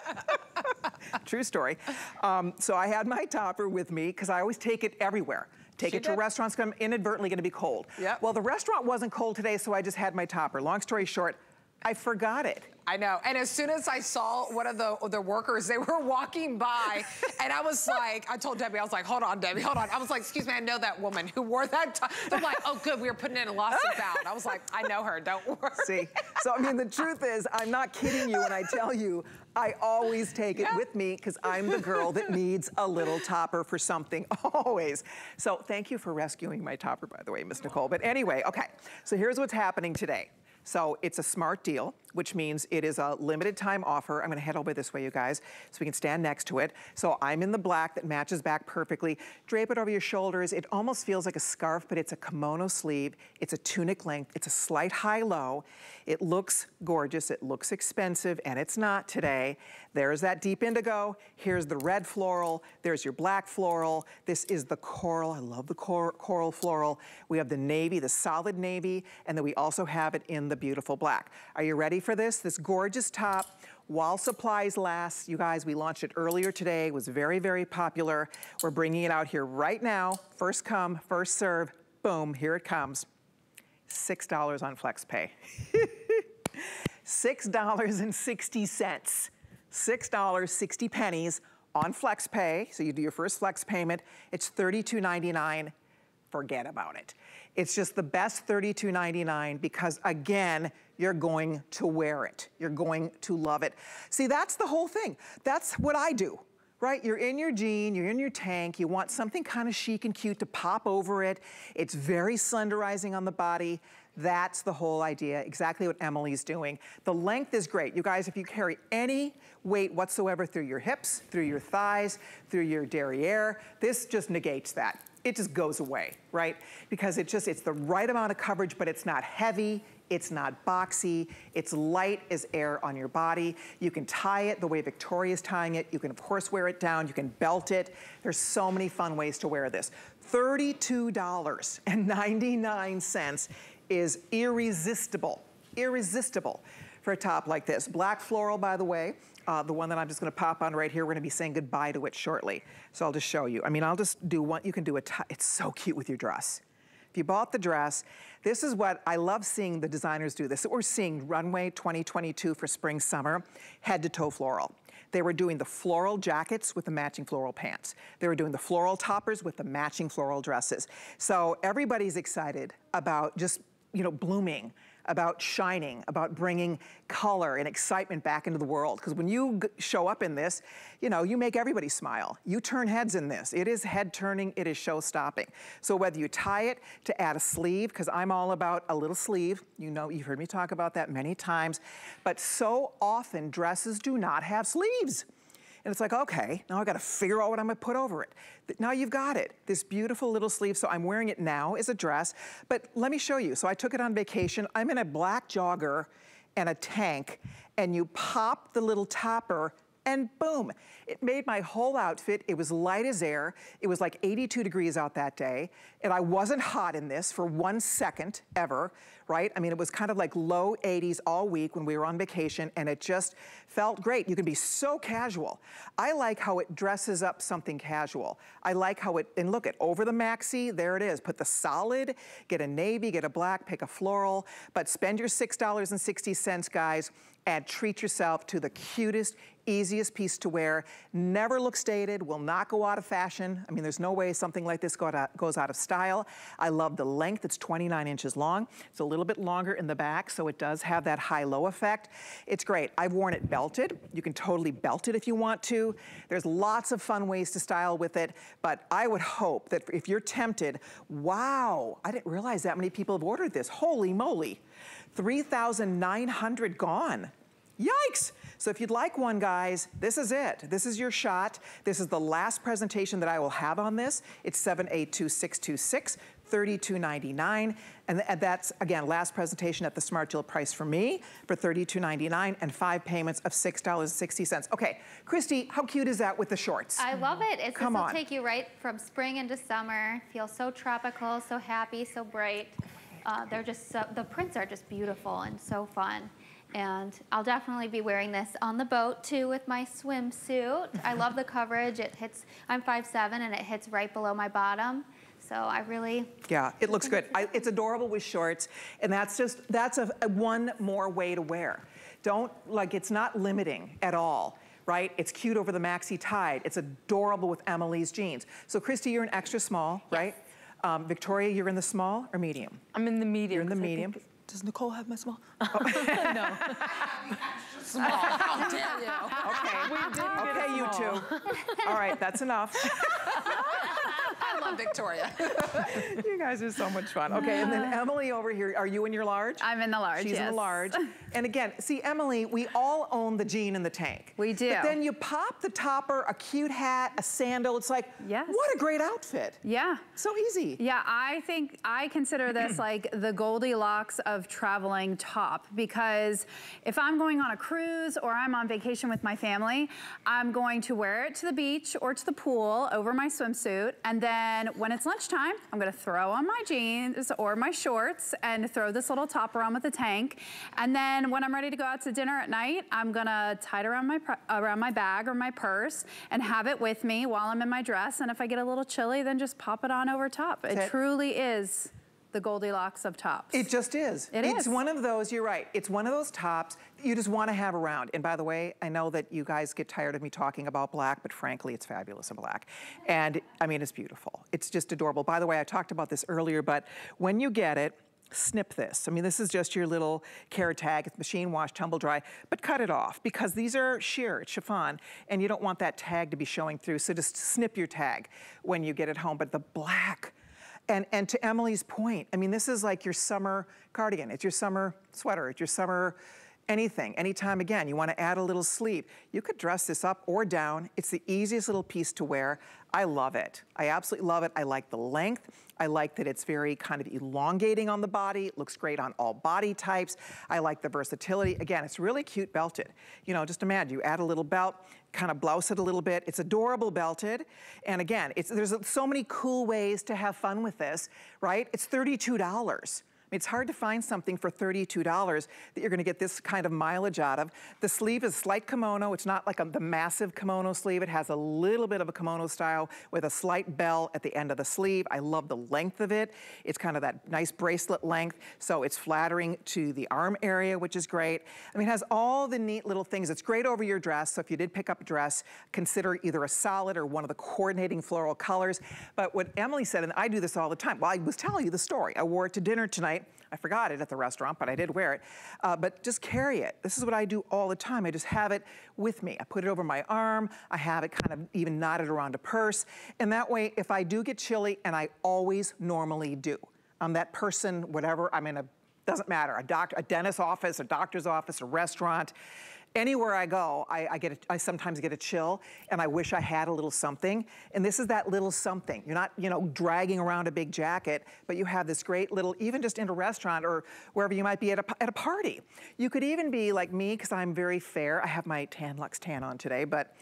True story. Um, so I had my topper with me because I always take it everywhere. Take she it to did. restaurants, I'm inadvertently gonna be cold. Yep. Well, the restaurant wasn't cold today, so I just had my topper. Long story short, I forgot it. I know. And as soon as I saw one of the, the workers, they were walking by, and I was like, I told Debbie, I was like, hold on, Debbie, hold on. I was like, excuse me, I know that woman who wore that top. I'm like, oh, good, we were putting in a lawsuit out. I was like, I know her, don't worry. See, so I mean, the truth is, I'm not kidding you when I tell you, I always take it yeah. with me because I'm the girl that needs a little topper for something, always. So thank you for rescuing my topper, by the way, Miss Nicole. But anyway, okay, so here's what's happening today. So it's a smart deal. Which means it is a limited time offer. I'm gonna head over this way, you guys, so we can stand next to it. So I'm in the black that matches back perfectly. Drape it over your shoulders. It almost feels like a scarf, but it's a kimono sleeve. It's a tunic length. It's a slight high-low. It looks gorgeous. It looks expensive, and it's not today. There's that deep indigo. Here's the red floral. There's your black floral. This is the coral. I love the cor coral floral. We have the navy, the solid navy, and then we also have it in the beautiful black. Are you ready for this? This gorgeous top while supplies last. You guys, we launched it earlier today. It was very, very popular. We're bringing it out here right now. First come, first serve. Boom, here it comes. $6 on FlexPay. $6.60. $6, 60 pennies on FlexPay. So you do your first Flex payment. It's $32.99. Forget about it. It's just the best $32.99 because again, you're going to wear it. You're going to love it. See, that's the whole thing. That's what I do right? You're in your jean, you're in your tank, you want something kind of chic and cute to pop over it. It's very slenderizing on the body. That's the whole idea, exactly what Emily's doing. The length is great. You guys, if you carry any weight whatsoever through your hips, through your thighs, through your derriere, this just negates that. It just goes away, right? Because it just, it's the right amount of coverage, but it's not heavy, it's not boxy. It's light as air on your body. You can tie it the way Victoria's tying it. You can, of course, wear it down. You can belt it. There's so many fun ways to wear this. $32.99 is irresistible, irresistible for a top like this. Black floral, by the way, uh, the one that I'm just gonna pop on right here, we're gonna be saying goodbye to it shortly. So I'll just show you. I mean, I'll just do one, you can do a, it's so cute with your dress. If you bought the dress, this is what I love seeing the designers do this. We're seeing Runway 2022 for spring, summer, head to toe floral. They were doing the floral jackets with the matching floral pants. They were doing the floral toppers with the matching floral dresses. So everybody's excited about just, you know, blooming about shining, about bringing color and excitement back into the world. Because when you show up in this, you know, you make everybody smile. You turn heads in this. It is head turning, it is show stopping. So whether you tie it to add a sleeve, because I'm all about a little sleeve, you know, you've heard me talk about that many times, but so often dresses do not have sleeves. And it's like, okay, now I gotta figure out what I'm gonna put over it. Now you've got it, this beautiful little sleeve. So I'm wearing it now as a dress, but let me show you. So I took it on vacation. I'm in a black jogger and a tank, and you pop the little topper and boom, it made my whole outfit. It was light as air. It was like 82 degrees out that day. And I wasn't hot in this for one second ever, right? I mean, it was kind of like low 80s all week when we were on vacation and it just felt great. You can be so casual. I like how it dresses up something casual. I like how it, and look at over the maxi, there it is. Put the solid, get a navy, get a black, pick a floral, but spend your $6.60, guys, and treat yourself to the cutest, easiest piece to wear. Never looks dated, will not go out of fashion. I mean, there's no way something like this goes out of style. I love the length, it's 29 inches long. It's a little bit longer in the back, so it does have that high-low effect. It's great. I've worn it belted. You can totally belt it if you want to. There's lots of fun ways to style with it, but I would hope that if you're tempted, wow, I didn't realize that many people have ordered this. Holy moly. 3,900 gone. Yikes! So if you'd like one, guys, this is it. This is your shot. This is the last presentation that I will have on this. It's 782626. 32.99, and that's again last presentation at the smart deal price for me for 32.99 and five payments of $6.60. Okay, Christy, how cute is that with the shorts? I love it. It's, Come this will take you right from spring into summer. Feel so tropical, so happy, so bright. Uh, they're just so, the prints are just beautiful and so fun. And I'll definitely be wearing this on the boat too with my swimsuit. I love the coverage. It hits, I'm 5'7", and it hits right below my bottom. So I really... Yeah, it looks good. I, it's adorable with shorts. And that's just, that's a, a one more way to wear. Don't, like, it's not limiting at all right? It's cute over the maxi tied. It's adorable with Emily's jeans. So Christy, you're an extra small, yes. right? Um, Victoria, you're in the small or medium? I'm in the medium. You're in the medium. Does Nicole have my small? Oh. no. small. How dare you? Okay. We did okay, you two. All right, that's enough. love Victoria. you guys are so much fun. Okay, and then Emily over here, are you in your large? I'm in the large, She's yes. in the large. And again, see, Emily, we all own the jean and the tank. We do. But then you pop the topper, a cute hat, a sandal. It's like, Yes. what a great outfit. Yeah. So easy. Yeah, I think I consider this like the Goldilocks of traveling top because if I'm going on a cruise or I'm on vacation with my family, I'm going to wear it to the beach or to the pool over my swimsuit. And then when it's lunchtime, I'm gonna throw on my jeans or my shorts and throw this little topper on with the tank. And then when I'm ready to go out to dinner at night, I'm gonna tie it around my, around my bag or my purse and have it with me while I'm in my dress. And if I get a little chilly, then just pop it on over top. It Okay. truly is the Goldilocks of tops. It just is. It it's is. one of those, you're right. It's one of those tops you just want to have around. And by the way, I know that you guys get tired of me talking about black, but frankly, it's fabulous in black. And I mean, it's beautiful. It's just adorable. By the way, I talked about this earlier, but when you get it, snip this. I mean, this is just your little care tag. It's machine wash, tumble dry, but cut it off because these are sheer, it's chiffon, and you don't want that tag to be showing through. So just snip your tag when you get it home. But the black, and, and to Emily's point, I mean, this is like your summer cardigan. It's your summer sweater. It's your summer anything. Anytime again, you want to add a little sleeve. You could dress this up or down. It's the easiest little piece to wear. I love it. I absolutely love it. I like the length. I like that it's very kind of elongating on the body. It looks great on all body types. I like the versatility. Again, it's really cute belted. You know, just imagine you add a little belt, kind of blouse it a little bit. It's adorable belted. And again, it's, there's so many cool ways to have fun with this, right? It's $32. It's hard to find something for $32 that you're gonna get this kind of mileage out of. The sleeve is slight kimono. It's not like a, the massive kimono sleeve. It has a little bit of a kimono style with a slight bell at the end of the sleeve. I love the length of it. It's kind of that nice bracelet length, so it's flattering to the arm area, which is great. I mean, it has all the neat little things. It's great over your dress, so if you did pick up a dress, consider either a solid or one of the coordinating floral colors. But what Emily said, and I do this all the time, well, I was telling you the story. I wore it to dinner tonight. I forgot it at the restaurant, but I did wear it. Uh, but just carry it. This is what I do all the time. I just have it with me. I put it over my arm. I have it kind of even knotted around a purse. And that way, if I do get chilly, and I always normally do, I'm that person, whatever, I'm in a, doesn't matter, a doctor, a dentist's office, a doctor's office, a restaurant, Anywhere I go, I, I get a, I sometimes get a chill, and I wish I had a little something. And this is that little something. You're not, you know, dragging around a big jacket, but you have this great little, even just in a restaurant or wherever you might be at a, at a party. You could even be like me, because I'm very fair. I have my Tan-Luxe tan on today, but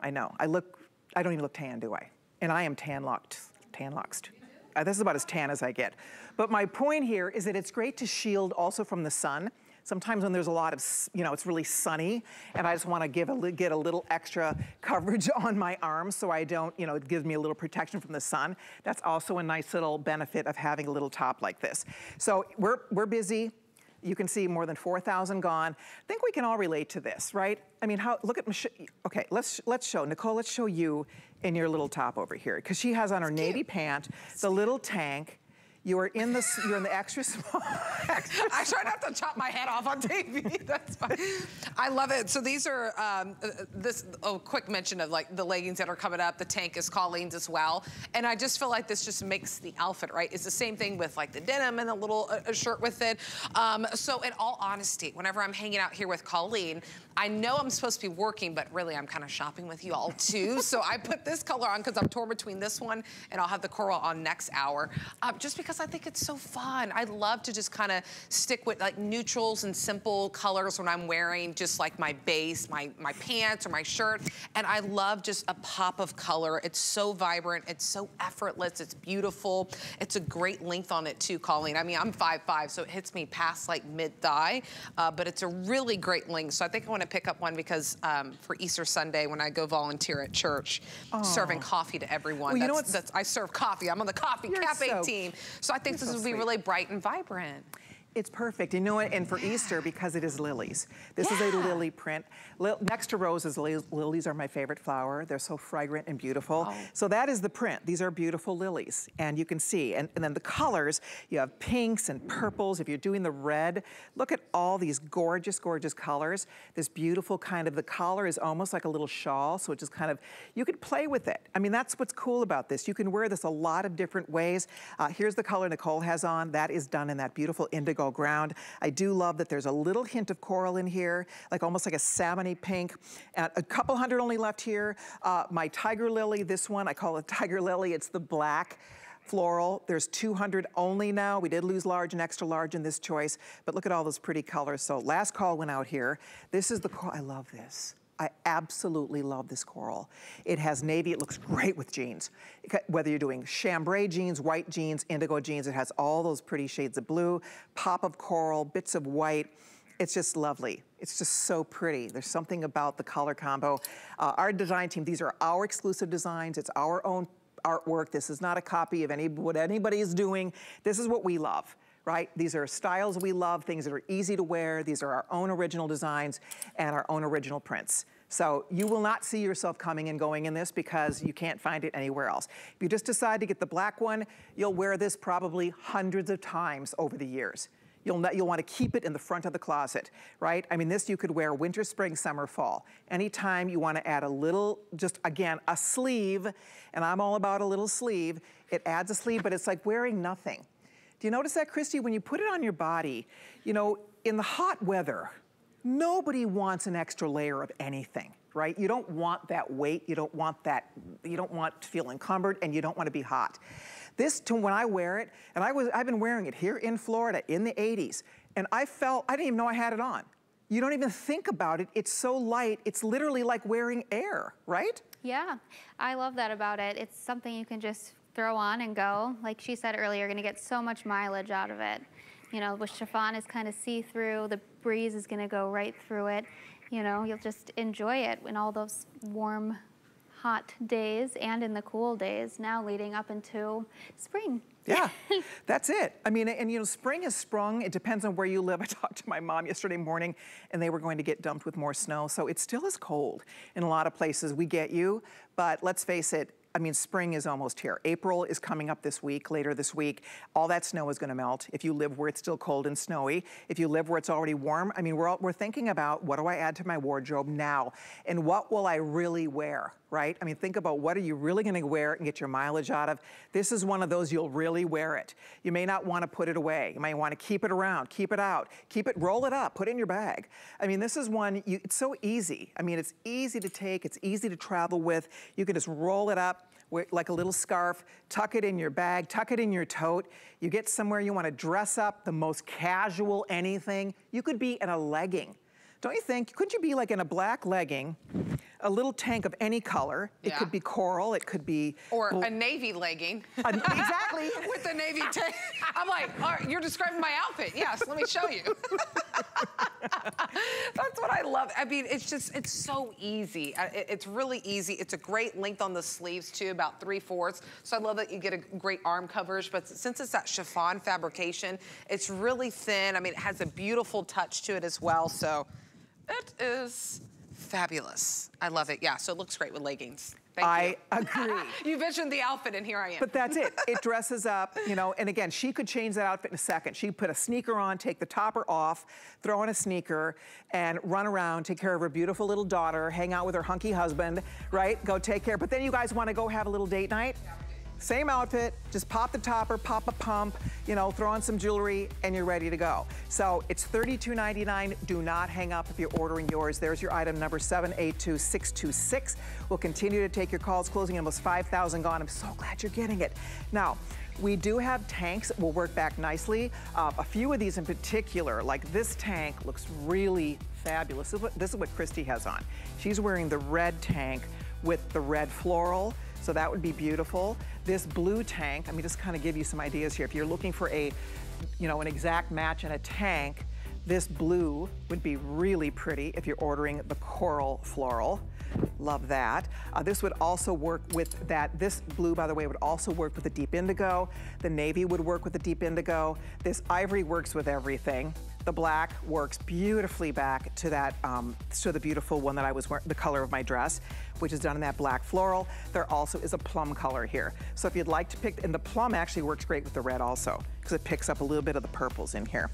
I know I look, I don't even look tan, do I? And I am tan locked, tan luxed. Uh, this is about as tan as I get. But my point here is that it's great to shield also from the sun. Sometimes when there's a lot of, you know, it's really sunny and I just want to give a, get a little extra coverage on my arms so I don't, you know, it gives me a little protection from the sun. That's also a nice little benefit of having a little top like this. So we're, we're busy. You can see more than 4,000 gone. I think we can all relate to this, right? I mean, how, look at Michelle. Okay, let's, let's show, Nicole, let's show you in your little top over here. Because she has on her navy pant, the little tank. You are in the, you're in the extra small. I try not to chop my head off on TV. That's fine. I love it. So these are um, uh, this. Oh, quick mention of like the leggings that are coming up. The tank is Colleen's as well, and I just feel like this just makes the outfit right. It's the same thing with like the denim and the little uh, uh, shirt with it. Um, so in all honesty, whenever I'm hanging out here with Colleen, I know I'm supposed to be working, but really I'm kind of shopping with you all too. so I put this color on because I'm torn between this one and I'll have the coral on next hour, um, just because I think it's so fun. I love to just kind of stick with like neutrals and simple colors when I'm wearing just like my base, my, my pants or my shirt. And I love just a pop of color. It's so vibrant. It's so effortless. It's beautiful. It's a great length on it too, Colleen. I mean, I'm 5'5", so it hits me past like mid-thigh, uh, but it's a really great length. So I think I want to pick up one because um, for Easter Sunday, when I go volunteer at church, serving coffee to everyone, Well, you know that's, I serve coffee. I'm on the coffee You're cafe so- team. So I think this will would be really bright and vibrant. It's perfect. You know what? And for Easter, because it is lilies. This yeah. is a lily print. Lil next to roses, li lilies are my favorite flower. They're so fragrant and beautiful. Oh. So that is the print. These are beautiful lilies. And you can see, and, and then the colors, you have pinks and purples. If you're doing the red, look at all these gorgeous, gorgeous colors. This beautiful kind of, the collar is almost like a little shawl. So it just kind of, you could play with it. I mean, that's what's cool about this. You can wear this a lot of different ways. Uh, here's the color Nicole has on. That is done in that beautiful indigo ground. I do love that there's a little hint of coral in here, like almost like a salmony pink. And a couple hundred only left here. Uh, my tiger lily, this one, I call it tiger lily. It's the black floral. There's 200 only now. We did lose large and extra large in this choice, but look at all those pretty colors. So last call went out here. This is the, I love this. I absolutely love this coral. It has navy, it looks great with jeans. Whether you're doing chambray jeans, white jeans, indigo jeans, it has all those pretty shades of blue, pop of coral, bits of white. It's just lovely. It's just so pretty. There's something about the color combo. Uh, our design team, these are our exclusive designs. It's our own artwork. This is not a copy of any what anybody is doing. This is what we love right? These are styles we love, things that are easy to wear. These are our own original designs and our own original prints. So you will not see yourself coming and going in this because you can't find it anywhere else. If you just decide to get the black one, you'll wear this probably hundreds of times over the years. You'll, not, you'll want to keep it in the front of the closet, right? I mean, this you could wear winter, spring, summer, fall. Anytime you want to add a little, just again, a sleeve, and I'm all about a little sleeve, it adds a sleeve, but it's like wearing nothing. Do you notice that, Christy? When you put it on your body, you know, in the hot weather, nobody wants an extra layer of anything right? You don't want that weight, you don't want that, you don't want to feel encumbered, and you don't want to be hot. This, to when I wear it, and I was, I've been wearing it here in Florida in the 80s, and I felt, I didn't even know I had it on. You don't even think about it. It's so light. It's literally like wearing air, right? Yeah, I love that about it. It's something you can just throw on and go. Like she said earlier, you're gonna get so much mileage out of it. You know, with chiffon is kind of see-through, the breeze is gonna go right through it. You know, you'll just enjoy it in all those warm, hot days and in the cool days now leading up into spring. Yeah, that's it. I mean, and you know, spring has sprung. It depends on where you live. I talked to my mom yesterday morning and they were going to get dumped with more snow. So it still is cold in a lot of places. We get you, but let's face it, I mean, spring is almost here. April is coming up this week, later this week. All that snow is gonna melt if you live where it's still cold and snowy. If you live where it's already warm, I mean, we're, all, we're thinking about what do I add to my wardrobe now? And what will I really wear, right? I mean, think about what are you really gonna wear and get your mileage out of. This is one of those you'll really wear it. You may not wanna put it away. You might wanna keep it around, keep it out, keep it, roll it up, put it in your bag. I mean, this is one, you, it's so easy. I mean, it's easy to take, it's easy to travel with. You can just roll it up, like a little scarf, tuck it in your bag, tuck it in your tote. You get somewhere you wanna dress up, the most casual anything. You could be in a legging. Don't you think? Couldn't you be like in a black legging a little tank of any color. Yeah. It could be coral, it could be... Or a navy legging. A, exactly. With a navy tank. I'm like, you're describing my outfit. Yes, let me show you. That's what I love. I mean, it's just, it's so easy. Uh, it's really easy. It's a great length on the sleeves too, about three fourths. So I love that you get a great arm coverage, but since it's that chiffon fabrication, it's really thin. I mean, it has a beautiful touch to it as well. So it is Fabulous. I love it. Yeah, so it looks great with leggings. Thank you. I you. agree. you mentioned the outfit and here I am. But that's it. It dresses up, you know, and again, she could change that outfit in a second. She'd put a sneaker on, take the topper off, throw on a sneaker, and run around, take care of her beautiful little daughter, hang out with her hunky husband, right? Go take care. But then you guys want to go have a little date night? Yeah. Same outfit, just pop the topper, pop a pump, you know, throw on some jewelry, and you're ready to go. So it's $32.99. Do not hang up if you're ordering yours. There's your item number 782626. We'll continue to take your calls, closing almost 5,000 gone. I'm so glad you're getting it. Now, we do have tanks that will work back nicely. Uh, a few of these in particular, like this tank looks really fabulous. This is, what, this is what Christy has on. She's wearing the red tank with the red floral. So that would be beautiful. This blue tank, let me just kind of give you some ideas here. If you're looking for a, you know, an exact match in a tank, this blue would be really pretty if you're ordering the coral floral. Love that. Uh, this would also work with that. This blue, by the way, would also work with the deep indigo. The navy would work with the deep indigo. This ivory works with everything. The black works beautifully back to that, um, to the beautiful one that I was wearing, the color of my dress, which is done in that black floral. There also is a plum color here. So if you'd like to pick, and the plum actually works great with the red also, because it picks up a little bit of the purples in here.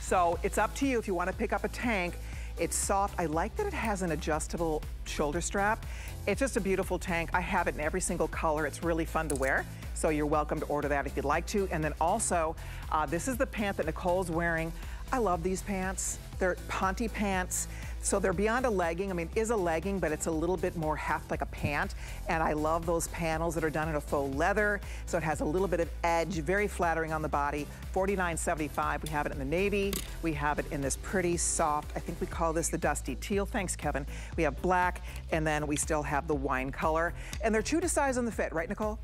So it's up to you if you want to pick up a tank. It's soft. I like that it has an adjustable shoulder strap. It's just a beautiful tank. I have it in every single color. It's really fun to wear. So you're welcome to order that if you'd like to. And then also, uh, this is the pant that Nicole's wearing. I love these pants. They're Ponte pants. So they're beyond a legging. I mean, it is a legging, but it's a little bit more half like a pant. And I love those panels that are done in a faux leather. So it has a little bit of edge, very flattering on the body. $49.75. We have it in the navy. We have it in this pretty soft, I think we call this the dusty teal. Thanks, Kevin. We have black, and then we still have the wine color. And they're true to size on the fit, right, Nicole?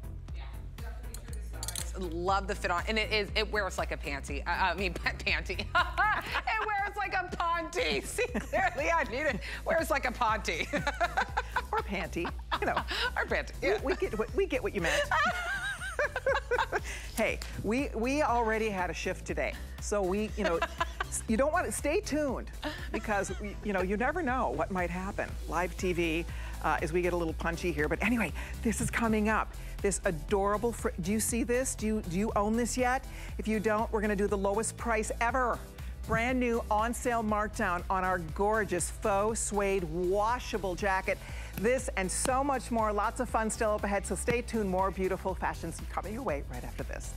Love the fit on, and it is, it wears like a panty. I, I mean, panty. it wears like a panty. See, clearly I need it. Wears like a panty. or panty, you know. or panty, yeah. we, we, get what, we get what you meant. hey, we, we already had a shift today. So we, you know, you don't want to, stay tuned because, we, you know, you never know what might happen. Live TV, uh, as we get a little punchy here. But anyway, this is coming up. This adorable, do you see this? Do you, do you own this yet? If you don't, we're gonna do the lowest price ever. Brand new on sale markdown on our gorgeous faux suede washable jacket. This and so much more, lots of fun still up ahead, so stay tuned. More beautiful fashions coming your way right after this.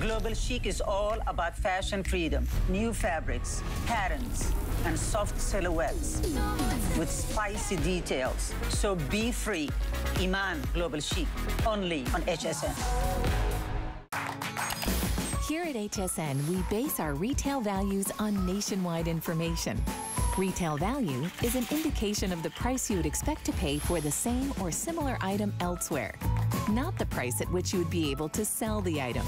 Global Chic is all about fashion freedom, new fabrics, patterns, and soft silhouettes with spicy details. So be free. Iman Global Chic, only on HSN. Here at HSN, we base our retail values on nationwide information. Retail value is an indication of the price you would expect to pay for the same or similar item elsewhere, not the price at which you would be able to sell the item.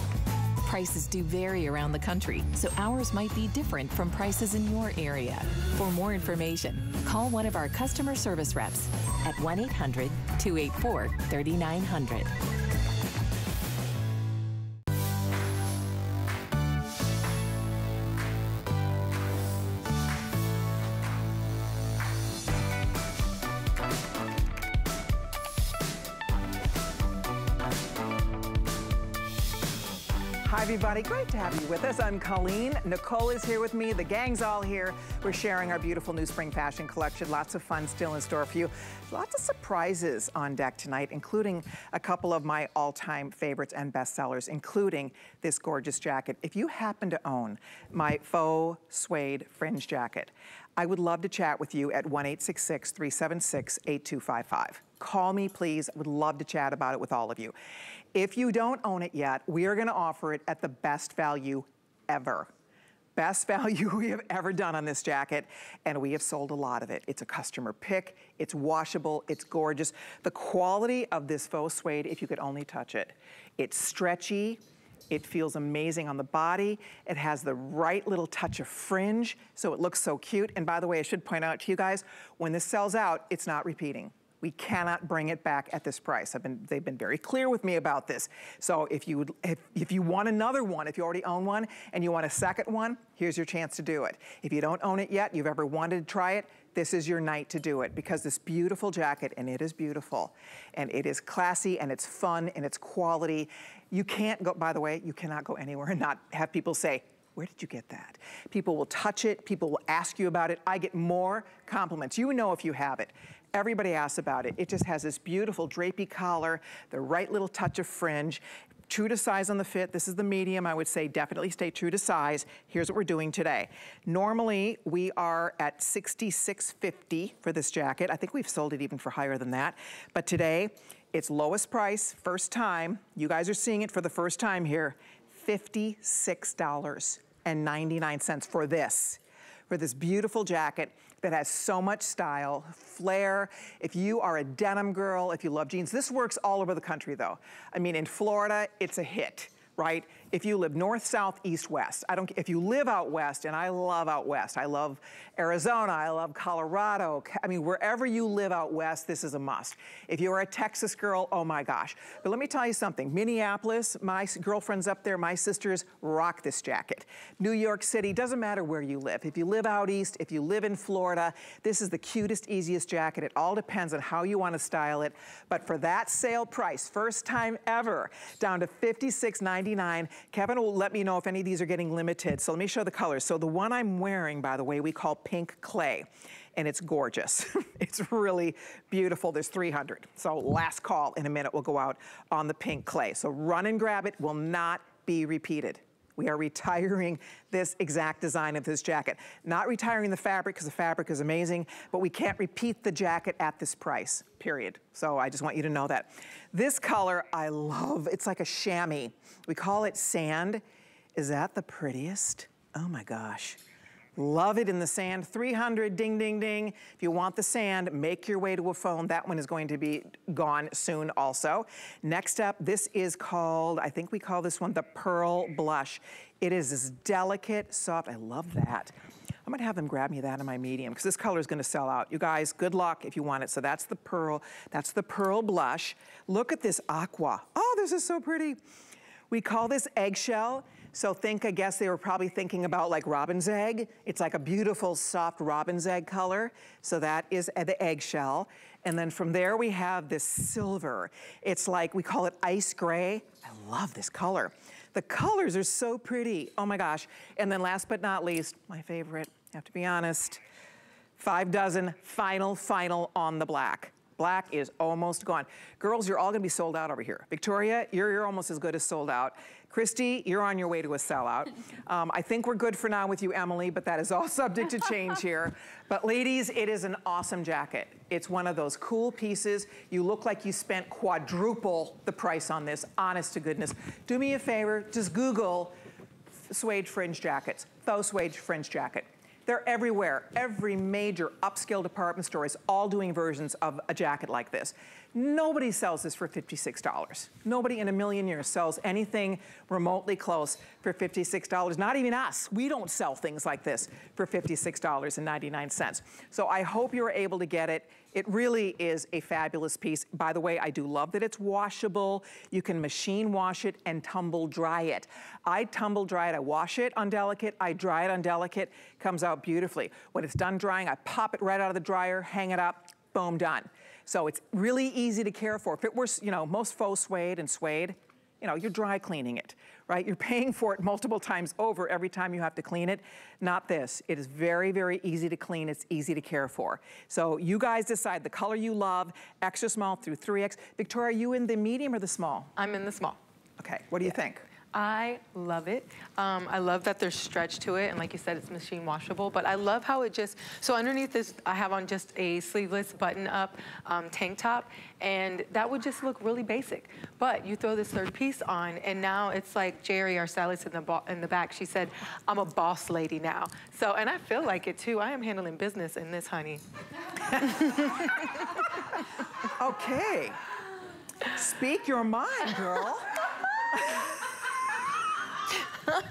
Prices do vary around the country, so ours might be different from prices in your area. For more information, call one of our customer service reps at 1 800 284 3900. Everybody. Great to have you with us. I'm Colleen. Nicole is here with me. The gang's all here. We're sharing our beautiful new spring fashion collection. Lots of fun still in store for you. Lots of surprises on deck tonight, including a couple of my all-time favorites and bestsellers, including this gorgeous jacket. If you happen to own my faux suede fringe jacket, I would love to chat with you at 1-866-376-8255. Call me, please. I would love to chat about it with all of you. If you don't own it yet, we are gonna offer it at the best value ever. Best value we have ever done on this jacket, and we have sold a lot of it. It's a customer pick, it's washable, it's gorgeous. The quality of this faux suede, if you could only touch it, it's stretchy, it feels amazing on the body. It has the right little touch of fringe, so it looks so cute. And by the way, I should point out to you guys, when this sells out, it's not repeating. We cannot bring it back at this price. Been, they've been very clear with me about this. So if you, would, if, if you want another one, if you already own one and you want a second one, here's your chance to do it. If you don't own it yet, you've ever wanted to try it, this is your night to do it because this beautiful jacket, and it is beautiful, and it is classy, and it's fun, and it's quality. You can't go, by the way, you cannot go anywhere and not have people say, where did you get that? People will touch it, people will ask you about it. I get more compliments. You know if you have it. Everybody asks about it. It just has this beautiful drapey collar, the right little touch of fringe, true to size on the fit. This is the medium. I would say definitely stay true to size. Here's what we're doing today. Normally, we are at $66.50 for this jacket. I think we've sold it even for higher than that. But today, it's lowest price, first time. You guys are seeing it for the first time here. $56.99 for this for this beautiful jacket. That has so much style, flair. If you are a denim girl, if you love jeans, this works all over the country though. I mean, in Florida, it's a hit right? If you live north, south, east, west, I don't, if you live out west, and I love out west, I love Arizona, I love Colorado, I mean, wherever you live out west, this is a must. If you're a Texas girl, oh my gosh. But let me tell you something, Minneapolis, my girlfriends up there, my sisters rock this jacket. New York City, doesn't matter where you live. If you live out east, if you live in Florida, this is the cutest, easiest jacket. It all depends on how you want to style it. But for that sale price, first time ever, down to $56.99 Kevin will let me know if any of these are getting limited. So let me show the colors. So the one I'm wearing, by the way, we call pink clay and it's gorgeous. it's really beautiful. There's 300. So last call in a minute we'll go out on the pink clay. So run and grab it, will not be repeated. We are retiring this exact design of this jacket. Not retiring the fabric because the fabric is amazing, but we can't repeat the jacket at this price, period. So I just want you to know that. This color I love. It's like a chamois. We call it sand. Is that the prettiest? Oh my gosh. Love it in the sand. 300, ding, ding, ding. If you want the sand, make your way to a phone. That one is going to be gone soon also. Next up, this is called, I think we call this one the Pearl Blush. It is this delicate, soft, I love that. I'm gonna have them grab me that in my medium because this color is gonna sell out. You guys, good luck if you want it. So that's the pearl, that's the pearl blush. Look at this aqua. Oh, this is so pretty. We call this eggshell. So think, I guess they were probably thinking about like robin's egg. It's like a beautiful soft robin's egg color. So that is the eggshell. And then from there we have this silver. It's like, we call it ice gray. I love this color. The colors are so pretty. Oh my gosh. And then last but not least, my favorite, I have to be honest, five dozen, final, final on the black. Black is almost gone. Girls, you're all gonna be sold out over here. Victoria, you're, you're almost as good as sold out. Christy, you're on your way to a sellout. Um, I think we're good for now with you, Emily, but that is all subject to change here. But ladies, it is an awesome jacket. It's one of those cool pieces. You look like you spent quadruple the price on this, honest to goodness. Do me a favor, just Google suede fringe jackets, faux suede fringe jacket. They're everywhere. Every major upscale department store is all doing versions of a jacket like this. Nobody sells this for $56. Nobody in a million years sells anything remotely close for $56. Not even us. We don't sell things like this for $56.99. So I hope you're able to get it. It really is a fabulous piece. By the way, I do love that it's washable. You can machine wash it and tumble dry it. I tumble dry it, I wash it on delicate, I dry it on delicate, comes out beautifully. When it's done drying, I pop it right out of the dryer, hang it up, boom, done. So it's really easy to care for. If it were, you know, most faux suede and suede, you know, you're dry cleaning it, right? You're paying for it multiple times over every time you have to clean it. Not this. It is very, very easy to clean. It's easy to care for. So you guys decide the color you love, extra small through 3X. Victoria, are you in the medium or the small? I'm in the small. Okay, what do you think? I love it. Um, I love that there's stretch to it, and like you said, it's machine washable, but I love how it just, so underneath this, I have on just a sleeveless button-up um, tank top, and that would just look really basic. But you throw this third piece on, and now it's like Jerry, our stylist in the, in the back, she said, I'm a boss lady now. So, and I feel like it too. I am handling business in this, honey. okay. Speak your mind, girl.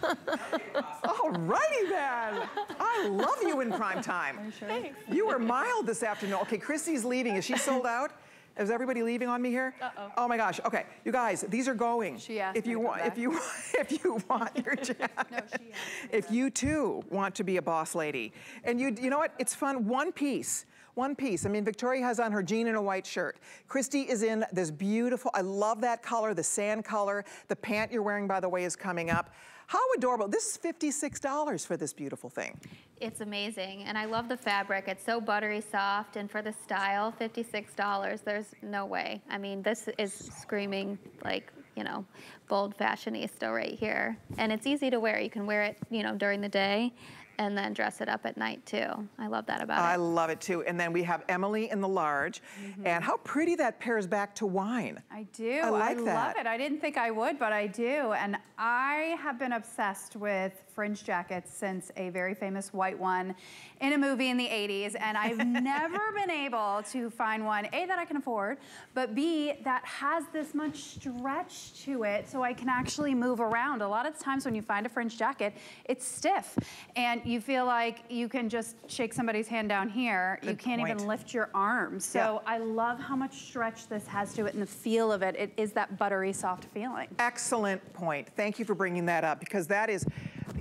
All righty then. I love you in prime time. Thanks. You were mild this afternoon. Okay, Christy's leaving. Is she sold out? Is everybody leaving on me here? Uh-oh. Oh my gosh. Okay, you guys, these are going. She asked if me you to want, if you if you want your jacket. No, she asked if you too want to be a boss lady, and you you know what? It's fun. One piece. One piece. I mean, Victoria has on her jean and a white shirt. Christy is in this beautiful, I love that color, the sand color. The pant you're wearing, by the way, is coming up. How adorable. This is $56 for this beautiful thing. It's amazing, and I love the fabric. It's so buttery soft, and for the style, $56, there's no way. I mean, this is screaming like, you know, bold fashionista right here. And it's easy to wear. You can wear it, you know, during the day, and then dress it up at night too. I love that about I it. I love it too. And then we have Emily in the large. Mm-hmm. And how pretty that pairs back to wine. I do. I like love that. it. I didn't think I would, but I do. And I have been obsessed with fringe jackets since a very famous white one in a movie in the 80s. And I've never been able to find one, A, that I can afford, but B, that has this much stretch to it so I can actually move around. A lot of the times when you find a fringe jacket, it's stiff. And you feel like you can just shake somebody's hand down here. you can't even lift your arms. So Yeah. I love how much stretch this has to it and the feel of it. It is that buttery soft feeling. Excellent point. Thank you for bringing that up because that is,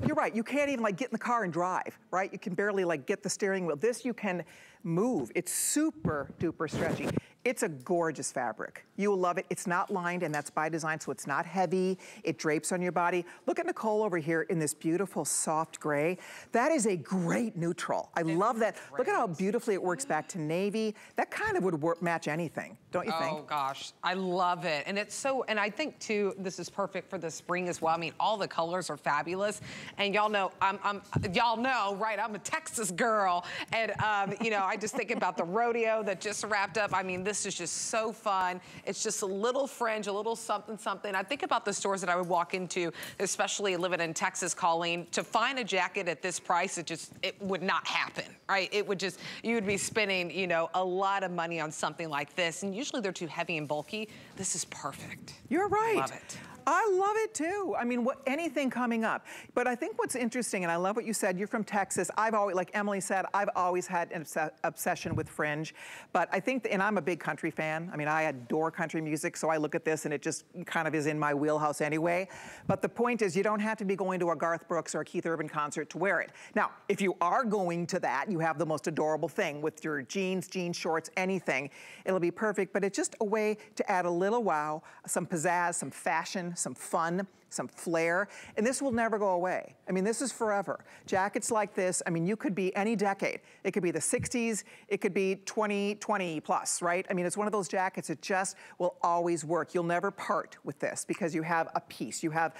you're right. You can't even like get in the car and drive, right? You can barely like get the steering wheel. This you can move. It's super duper stretchy. It's a gorgeous fabric. You will love it. It's not lined and that's by design, so it's not heavy. It drapes on your body. Look at Nicole over here in this beautiful soft gray. That is a great neutral. I love that. Look at how beautifully it works back to navy. That kind of would work, match anything, don't you think? Oh gosh, I love it. And it's so, and I think too, this is perfect for the spring as well. I mean, all the colors are fabulous. And y'all know, I'm, I'm y'all know, right, I'm a Texas girl. And, um, you know, I just think about the rodeo that just wrapped up. I mean, this is just so fun. It's just a little fringe, a little something, something. I think about the stores that I would walk into, especially living in Texas, Colleen, to find a jacket at this price, it just, it would not happen, right? It would just, you would be spending, you know, a lot of money on something like this. And usually they're too heavy and bulky. This is perfect. You're right. I love it. I love it too. I mean, what, anything coming up. But I think what's interesting, and I love what you said, you're from Texas. I've always, like Emily said, I've always had an obs- obsession with fringe. But I think, and I'm a big country fan. I mean, I adore country music, so I look at this and it just kind of is in my wheelhouse anyway. But the point is, you don't have to be going to a Garth Brooks or a Keith Urban concert to wear it. Now, if you are going to that, you have the most adorable thing with your jeans, jean shorts, anything. It'll be perfect, but it's just a way to add a little wow, some pizzazz, some fashion, some fun, some flair, and this will never go away. I mean, this is forever. Jackets like this, I mean, you could be any decade. It could be the 60s, it could be 2020 plus, right? I mean, it's one of those jackets that just will always work. You'll never part with this because you have a piece. You have